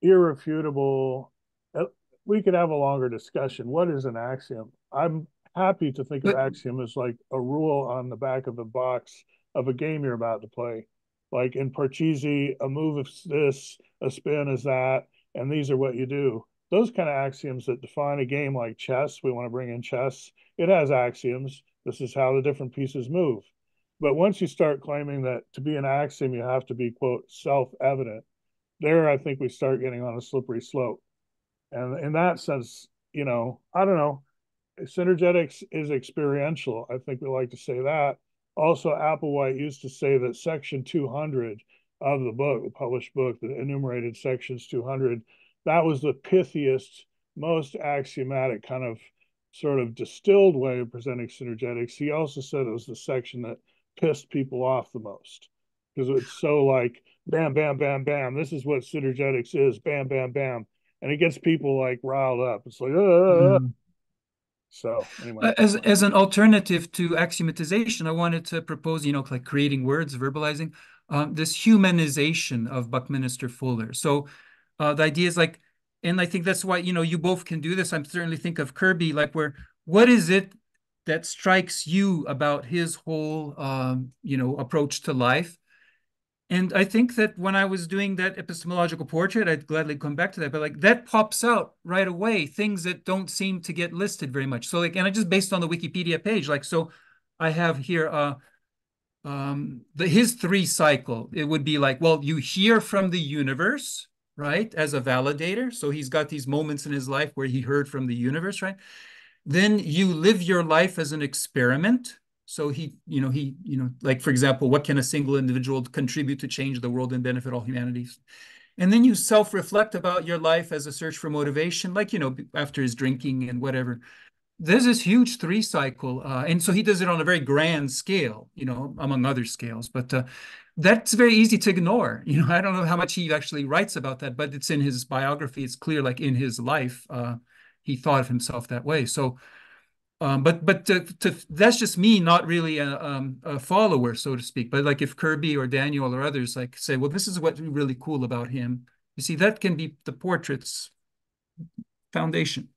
irrefutable. Uh, we could have a longer discussion. What is an axiom? I'm happy to think of Axiom as like a rule on the back of the box of a game you're about to play. Like in Parcheesi, a move is this, a spin is that, and these are what you do. Those kind of axioms that define a game like chess, we want to bring in chess. It has axioms. This is how the different pieces move. But once you start claiming that to be an axiom, you have to be, quote, self evident, there I think we start getting on a slippery slope. And in that sense, you know, I don't know synergetics is experiential. I think we like to say that. Also, Applewhite used to say that section 200 of the book, the published book, the enumerated sections 200, that was the pithiest, most axiomatic kind of sort of distilled way of presenting synergetics. He also said it was the section that pissed people off the most because it's so like bam, bam, bam, bam. This is what synergetics is, bam, bam, bam. And it gets people like riled up. It's like, ah, ah, ah. mm. So anyway, as as an alternative to axiomatization, I wanted to propose, you know, like creating words, verbalizing um, this humanization of Buckminster Fuller. So uh, the idea is like and I think that's why you know you both can do this. I'm certainly think of Kirby like where what is it that strikes you about his whole um, you know approach to life? And I think that when I was doing that epistemological portrait, I'd gladly come back to that, but like that pops out right away, things that don't seem to get listed very much. So like, and I just based on the Wikipedia page, like, so I have here uh um the his three cycle. It would be like, well, you hear from the universe, right, as a validator. So he's got these moments in his life where he heard from the universe, right? Then you live your life as an experiment so he, you know, he, you know, like for example, what can a single individual contribute to change the world and benefit all humanities? And then you self-reflect about your life as a search for motivation, like you know, after his drinking and whatever. There's this huge three cycle, uh, and so he does it on a very grand scale, you know, among other scales. But uh, that's very easy to ignore. You know, I don't know how much he actually writes about that, but it's in his biography. It's clear, like in his life, uh, he thought of himself that way. So um, but but to, to, that's just me, not really a, um, a, follower, so to speak. But like if Kirby or Daniel or others like say, well, this is what's really cool about him. You see, that can be the portrait's foundation.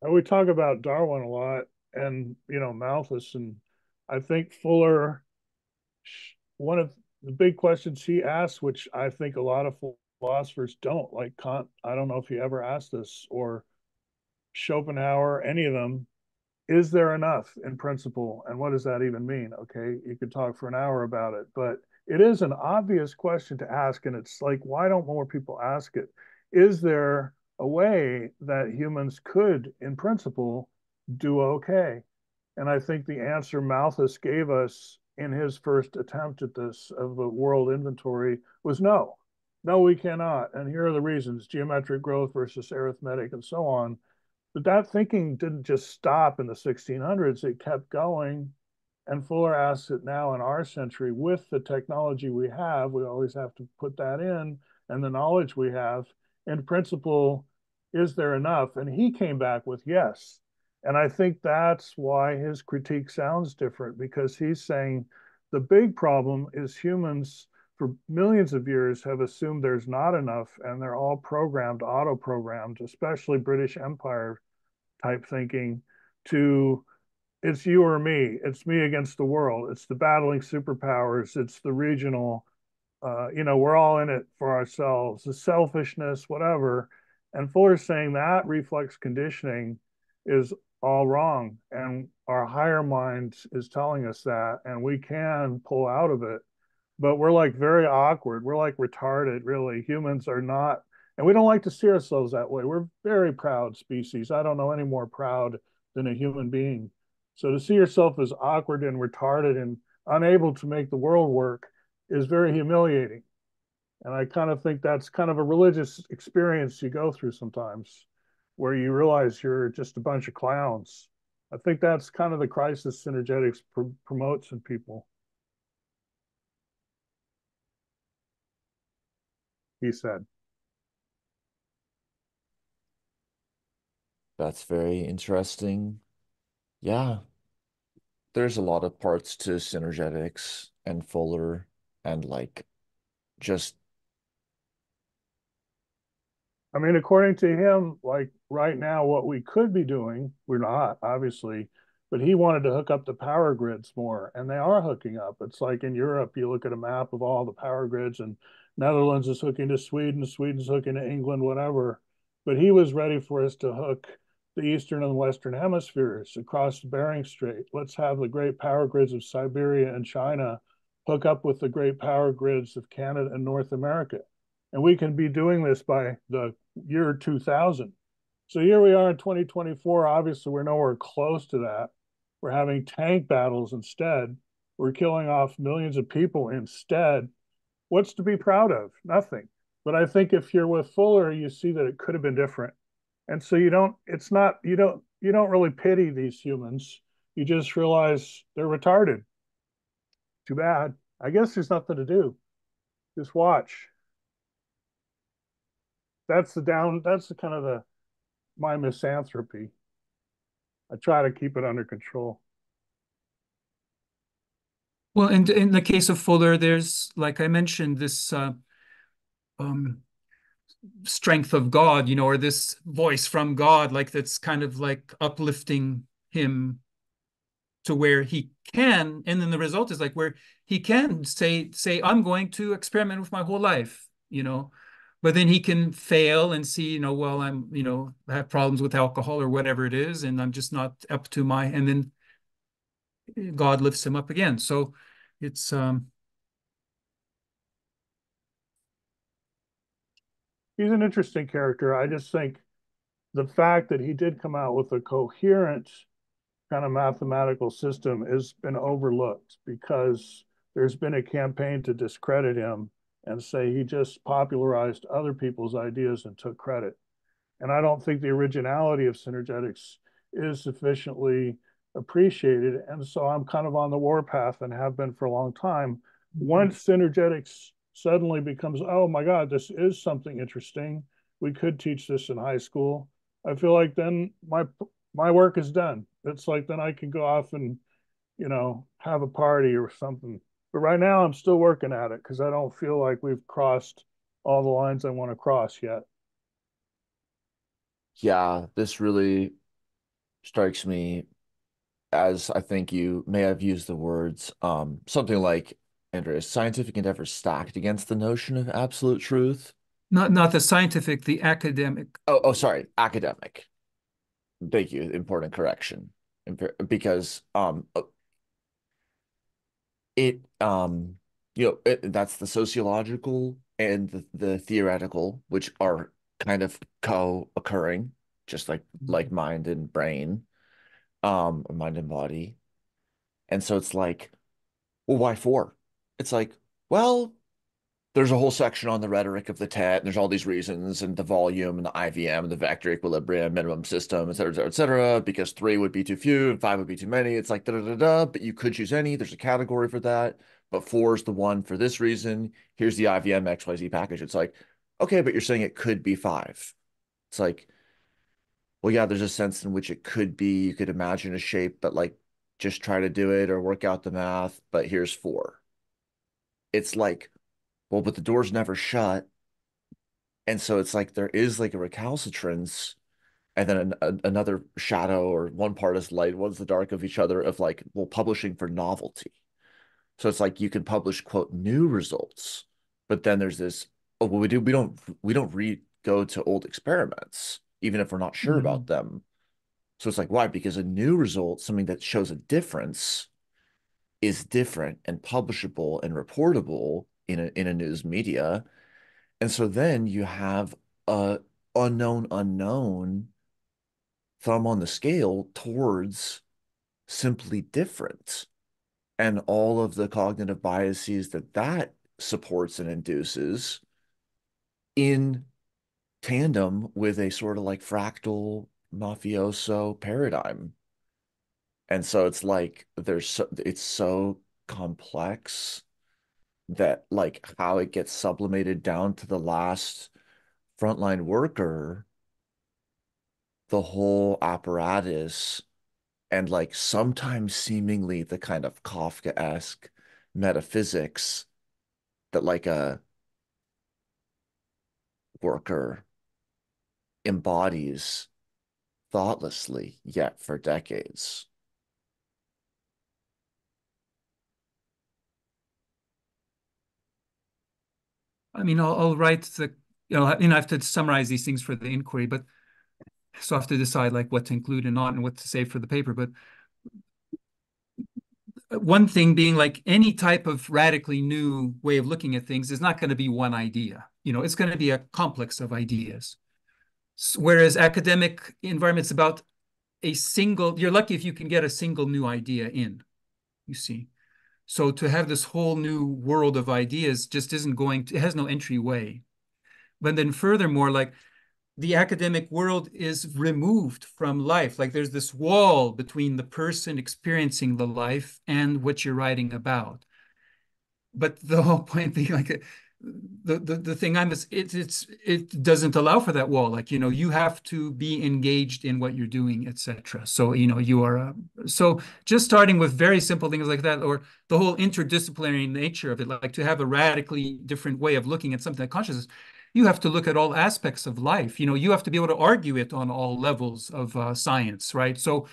We talk about Darwin a lot, and you know Malthus, and I think Fuller. One of the big questions he asks, which I think a lot of philosophers don't, like Kant. I don't know if he ever asked this or Schopenhauer, any of them, is there enough in principle? And what does that even mean? Okay, you could talk for an hour about it, but it is an obvious question to ask. And it's like, why don't more people ask it? Is there a way that humans could, in principle, do okay? And I think the answer Malthus gave us in his first attempt at this of the world inventory was no. No, we cannot. And here are the reasons geometric growth versus arithmetic and so on. But that thinking didn't just stop in the 1600s, it kept going. And Fuller asks it now in our century with the technology we have, we always have to put that in, and the knowledge we have. In principle, is there enough? And he came back with yes. And I think that's why his critique sounds different because he's saying the big problem is humans for millions of years have assumed there's not enough and they're all programmed, auto programmed, especially British Empire type thinking, to it's you or me, it's me against the world, it's the battling superpowers, it's the regional, uh, you know, we're all in it for ourselves, the selfishness, whatever. And Fuller's saying that reflex conditioning is all wrong. And our higher mind is telling us that, and we can pull out of it but we're like very awkward. We're like retarded, really. Humans are not, and we don't like to see ourselves that way. We're very proud species. I don't know any more proud than a human being. So to see yourself as awkward and retarded and unable to make the world work is very humiliating. And I kind of think that's kind of a religious experience you go through sometimes where you realize you're just a bunch of clowns. I think that's kind of the crisis synergetics pr promotes in people. he said. That's very interesting. Yeah. There's a lot of parts to synergetics and Fuller and like just I mean, according to him, like right now, what we could be doing, we're not, obviously, but he wanted to hook up the power grids more, and they are hooking up. It's like in Europe, you look at a map of all the power grids, and Netherlands is hooking to Sweden, Sweden's hooking to England, whatever. But he was ready for us to hook the eastern and western hemispheres across the Bering Strait. Let's have the great power grids of Siberia and China hook up with the great power grids of Canada and North America. And we can be doing this by the year 2000. So here we are in 2024. Obviously, we're nowhere close to that. We're having tank battles instead. We're killing off millions of people instead what's to be proud of? Nothing. But I think if you're with Fuller, you see that it could have been different. And so you don't, it's not, you don't, you don't really pity these humans. You just realize they're retarded. Too bad. I guess there's nothing to do. Just watch. That's the down, that's the kind of the my misanthropy. I try to keep it under control. Well, and in the case of Fuller, there's, like I mentioned, this uh, um, strength of God, you know, or this voice from God, like that's kind of like uplifting him to where he can, and then the result is like where he can say say I'm going to experiment with my whole life, you know, but then he can fail and see, you know, well I'm, you know, I have problems with alcohol or whatever it is, and I'm just not up to my, and then God lifts him up again. So it's um he's an interesting character. I just think the fact that he did come out with a coherent kind of mathematical system has been overlooked because there's been a campaign to discredit him and say he just popularized other people's ideas and took credit. And I don't think the originality of synergetics is sufficiently appreciated. And so I'm kind of on the warpath and have been for a long time. Mm-hmm. Once synergetics suddenly becomes, oh my God, this is something interesting. We could teach this in high school. I feel like then my my work is done. It's like then I can go off and, you know, have a party or something. But right now I'm still working at it because I don't feel like we've crossed all the lines I want to cross yet. Yeah, this really strikes me as I think you may have used the words, um, something like Andrius, scientific endeavor stacked against the notion of absolute truth. Not not the scientific, the academic. Oh, oh, sorry, academic. Thank you. Important correction. Because um, uh, it um, you know, it, that's the sociological and the, the theoretical, which are kind of co-occurring, just like mm-hmm. like mind and brain, um, mind and body. And so it's like, well, why four? It's like, well, there's a whole section on the rhetoric of the TET, and there's all these reasons, and the volume, and the IVM, and the vector equilibrium, minimum system, et cetera, et cetera, et cetera, because three would be too few and five would be too many. It's like da da da da, but you could choose any. There's a category for that, but four is the one for this reason. Here's the IVM XYZ package. It's like, okay, but you're saying it could be five. It's like, well, yeah, there's a sense in which it could be. You could imagine a shape, but like just try to do it or work out the math, but here's four it's like, well, but the door's never shut. And so it's like there is like a recalcitrance and then an, a, another shadow or one part is light, one's the dark of each other of like, well, publishing for novelty. So it's like you can publish quote new results, but then there's this, oh, well, we do, we don't, we don't re go to old experiments, even if we're not sure mm-hmm. about them. So it's like, why? Because a new result, something that shows a difference, is different and publishable and reportable in a in a news media. And so then you have a unknown unknown thumb on the scale towards simply different and all of the cognitive biases that that supports and induces in tandem with a sort of like fractal mafioso paradigm and so it's like there's so, it's so complex that like how it gets sublimated down to the last frontline worker the whole apparatus and like sometimes seemingly the kind of Kafka-esque metaphysics that like a worker embodies thoughtlessly yet for decades. I mean, I'll, I'll write the, you know, I mean, I have to summarize these things for the inquiry, but so I have to decide like what to include and not and what to save for the paper. But one thing being like any type of radically new way of looking at things is not going to be one idea. You know, it's going to be a complex of ideas. Whereas academic environment's about a single, you're lucky if you can get a single new idea in, you see. So to have this whole new world of ideas just isn't going to, it has no entryway. But then furthermore, like the academic world is removed from life. Like there's this wall between the person experiencing the life and what you're writing about. But the whole point being like the, the the thing I'm is it it's it doesn't allow for that wall. Like you know, you have to be engaged in what you're doing, etc. So you know, you are uh, so just starting with very simple things like that, or the whole interdisciplinary nature of it, like to have a radically different way of looking at something like consciousness. you have to look at all aspects of life. You know, you have to be able to argue it on all levels of uh, science, right? So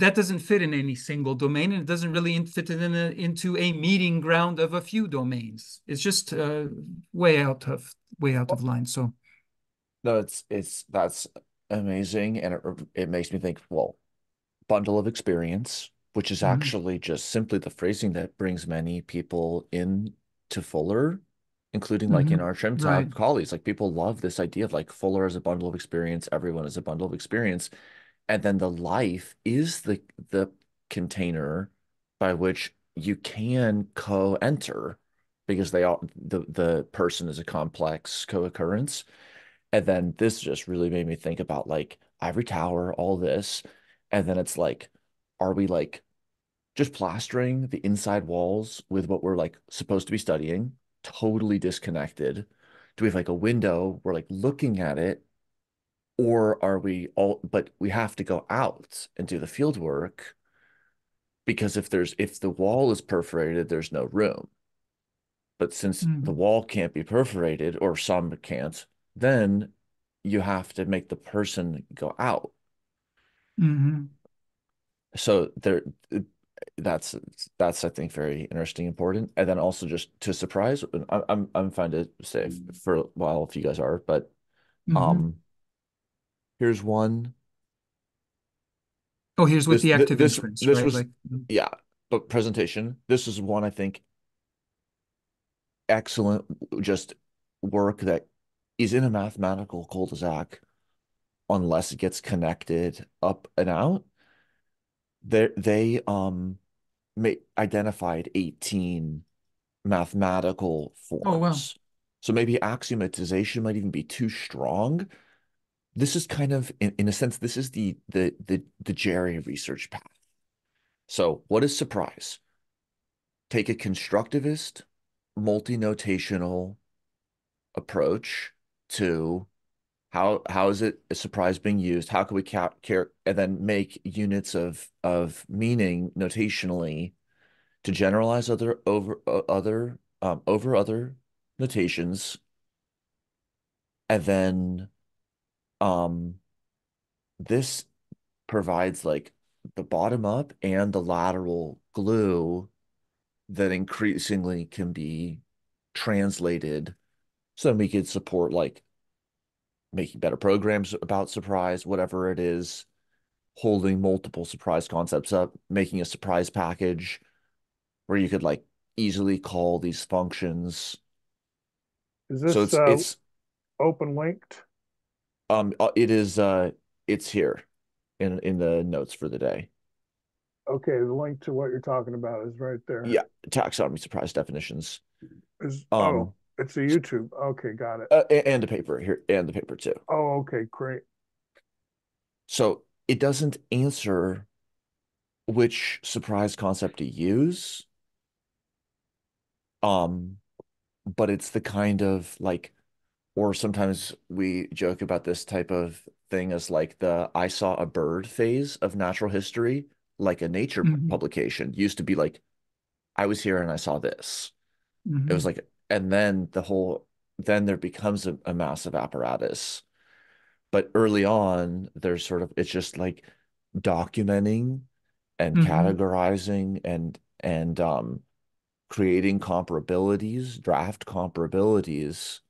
that doesn't fit in any single domain, and it doesn't really fit in a, into a meeting ground of a few domains. It's just uh, way out of way out of line. So, no, it's it's that's amazing, and it it makes me think. Well, bundle of experience, which is mm -hmm. actually just simply the phrasing that brings many people in to Fuller including like mm-hmm. in our trim tab right. colleagues like people love this idea of like fuller as a bundle of experience everyone is a bundle of experience and then the life is the the container by which you can co-enter because they all the the person is a complex co-occurrence and then this just really made me think about like ivory tower all this and then it's like are we like just plastering the inside walls with what we're like supposed to be studying totally disconnected? Do we have like a window? We're like looking at it, or are we all? But we have to go out and do the field work because if there's if the wall is perforated, there's no room. But since mm-hmm. the wall can't be perforated, or some can't, then you have to make the person go out. Mm-hmm. So there, that's that's I think very interesting, important, and then also just to surprise. I'm I'm I'm fine to say for a while if you guys are, but mm-hmm. um, here's one. Oh, here's with the active this, inference. This right? was like, mm-hmm. yeah, but presentation. This is one I think excellent, just work that is in a mathematical cul-de-sac unless it gets connected up and out they they um may, identified 18 mathematical forms. Oh, wow. So maybe axiomatization might even be too strong. This is kind of in, in a sense, this is the the the the Jerry research path. So what is surprise? Take a constructivist, multi-notational approach to how how is it a surprise being used? How can we care and then make units of of meaning notationally to generalize other over uh, other um, over other notations, and then um this provides like the bottom up and the lateral glue that increasingly can be translated so we could support like making better programs about surprise, whatever it is, holding multiple surprise concepts up, making a surprise package where you could like easily call these functions. Is this so it's, uh, it's open linked? Um, uh, it is. Uh, it's here in in the notes for the day. Okay, the link to what you're talking about is right there. Yeah, taxonomy surprise definitions. Is um, oh, it's a YouTube. Okay, got it. Uh, and a paper here, and the paper too. Oh, okay, great. So it doesn't answer which surprise concept to use. Um, but it's the kind of like, or sometimes we joke about this type of thing as like the I saw a bird phase of natural history, like a nature mm-hmm. publication used to be like, I was here and I saw this. Mm-hmm. It was like and then the whole then there becomes a, a massive apparatus but early on there's sort of it's just like documenting and mm-hmm. categorizing and and um creating comparabilities draft comparabilities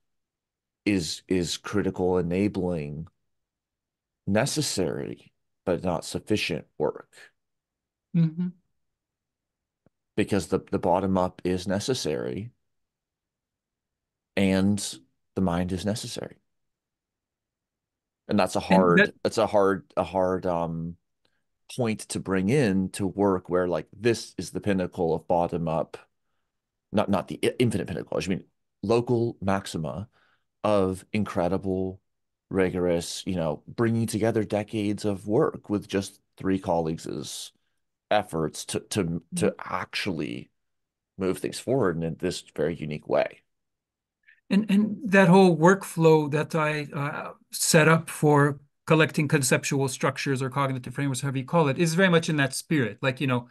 is is critical enabling necessary but not sufficient work mm-hmm. because the the bottom up is necessary and the mind is necessary and that's a hard that, that's a hard a hard um point to bring in to work where like this is the pinnacle of bottom up not not the infinite pinnacle i mean local maxima of incredible rigorous you know bringing together decades of work with just three colleagues' efforts to to to mm-hmm. actually move things forward in this very unique way and and that whole workflow that I uh, set up for collecting conceptual structures or cognitive frameworks, however you call it, is very much in that spirit. Like you know,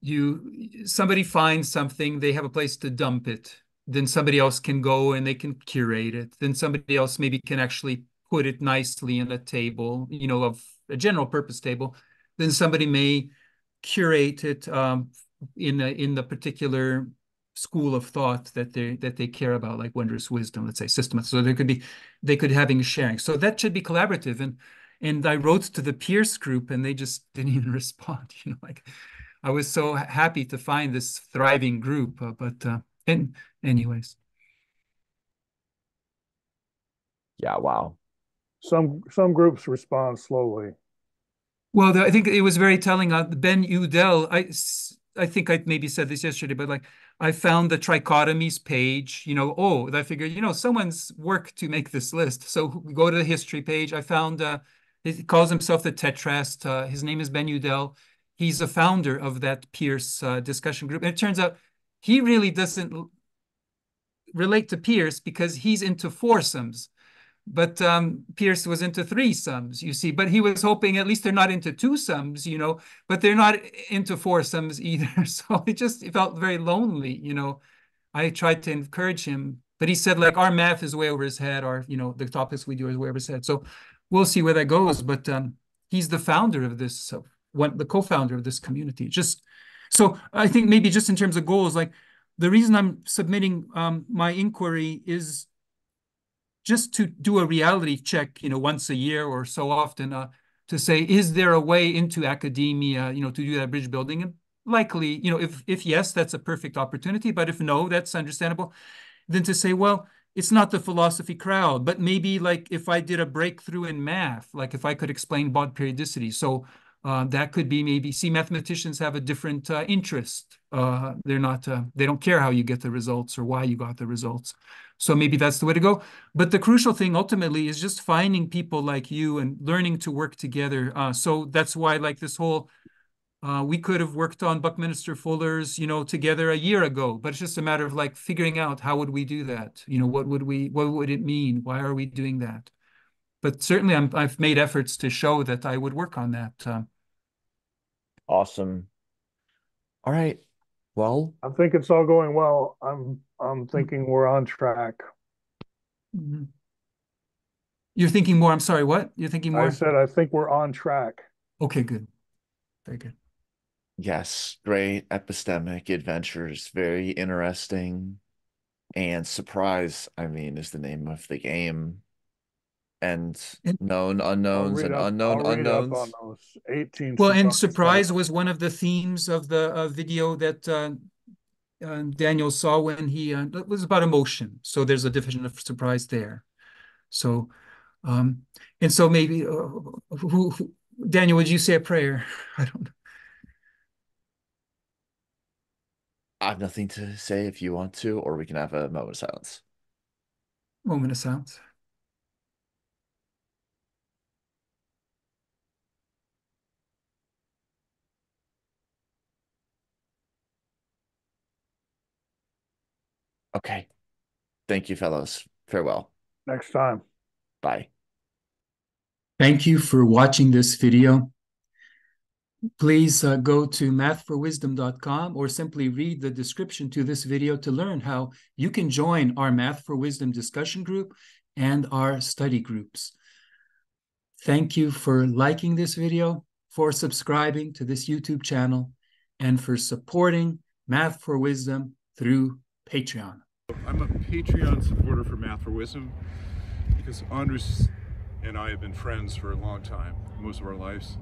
you somebody finds something, they have a place to dump it, then somebody else can go and they can curate it. Then somebody else maybe can actually put it nicely in a table, you know, of a general purpose table. Then somebody may curate it um, in a, in the particular school of thought that they that they care about, like wondrous wisdom, let's say system. So there could be they could having sharing. So that should be collaborative. And and I wrote to the Peirce group, and they just didn't even respond. You know, like I was so happy to find this thriving group, uh, but uh, and anyways. Yeah, wow. Some some groups respond slowly. Well, I think it was very telling. Uh, ben Udell, I I think I maybe said this yesterday, but like I found the trichotomies page, you know, oh, I figured, you know, someone's work to make this list. So we go to the history page. I found, uh, he calls himself the tetrast. Uh, his name is Ben Udell. He's a founder of that Peirce uh, discussion group. And it turns out he really doesn't relate to Peirce because he's into foursomes but um, Peirce was into three sums, you see. But he was hoping at least they're not into two sums, you know. But they're not into four sums either. So it just felt very lonely, you know. I tried to encourage him, but he said like our math is way over his head, or you know the topics we do is way over his head. So we'll see where that goes. But um, he's the founder of this, uh, one the co-founder of this community. Just so I think maybe just in terms of goals, like the reason I'm submitting um, my inquiry is just to do a reality check, you know, once a year or so often, uh, to say, is there a way into academia, you know, to do that bridge building? And likely, you know, if if yes, that's a perfect opportunity. But if no, that's understandable. Then to say, well, it's not the philosophy crowd, but maybe like if I did a breakthrough in math, like if I could explain Bott periodicity. So uh, that could be maybe see mathematicians have a different uh, interest. Uh, they're not uh, they don't care how you get the results or why you got the results. So maybe that's the way to go. But the crucial thing ultimately is just finding people like you and learning to work together. Uh, so that's why like this whole, we could have worked on Buckminster Fuller's, you know, together a year ago, but it's just a matter of like figuring out how would we do that? You know, what would we, what would it mean? Why are we doing that? But certainly i have made efforts to show that I would work on that. Awesome. All right. Well, I think it's all going well. I'm I'm thinking we're on track. Mhm. You're thinking more, I'm sorry, what? You're thinking more? I said I think we're on track. Okay, good. Very good. yes, great epistemic adventures, very interesting. And surprise, I mean, is the name of the game. And And- known unknowns and up- unknown up unknowns. Eighteen. Well, and surprise surprise was one of the themes of the uh, video that uh, uh, Daniel saw when he uh, it was about emotion. So there's a division of surprise there. So, um, and so maybe uh, who, who, Daniel, would you say a prayer? I don't know. I have nothing to say if you want to, or we can have a moment of silence. Moment of silence. Okay. Thank you, fellows. Farewell. Next time. Bye. Thank you for watching this video. Please uh, go to math4wisdom.com or simply read the description to this video to learn how you can join our Math for Wisdom discussion group and our study groups. Thank you for liking this video, for subscribing to this YouTube channel, and for supporting Math for Wisdom through Patreon. I'm a Patreon supporter for Math for Wisdom because Andrius and I have been friends for a long time, most of our lives.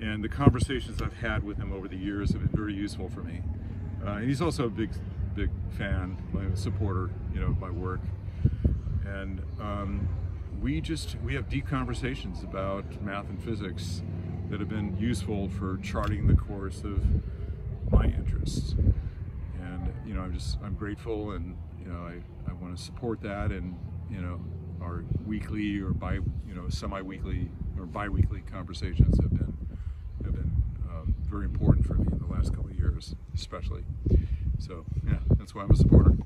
And the conversations I've had with him over the years have been very useful for me. Uh, and he's also a big, big fan, my supporter, you know, of my work. And um, we just, we have deep conversations about math and physics that have been useful for charting the course of my interests you know i'm just i'm grateful and you know i, I want to support that and you know our weekly or bi you know semi-weekly or bi-weekly conversations have been have been um, very important for me in the last couple of years especially. So yeah that's why i'm a supporter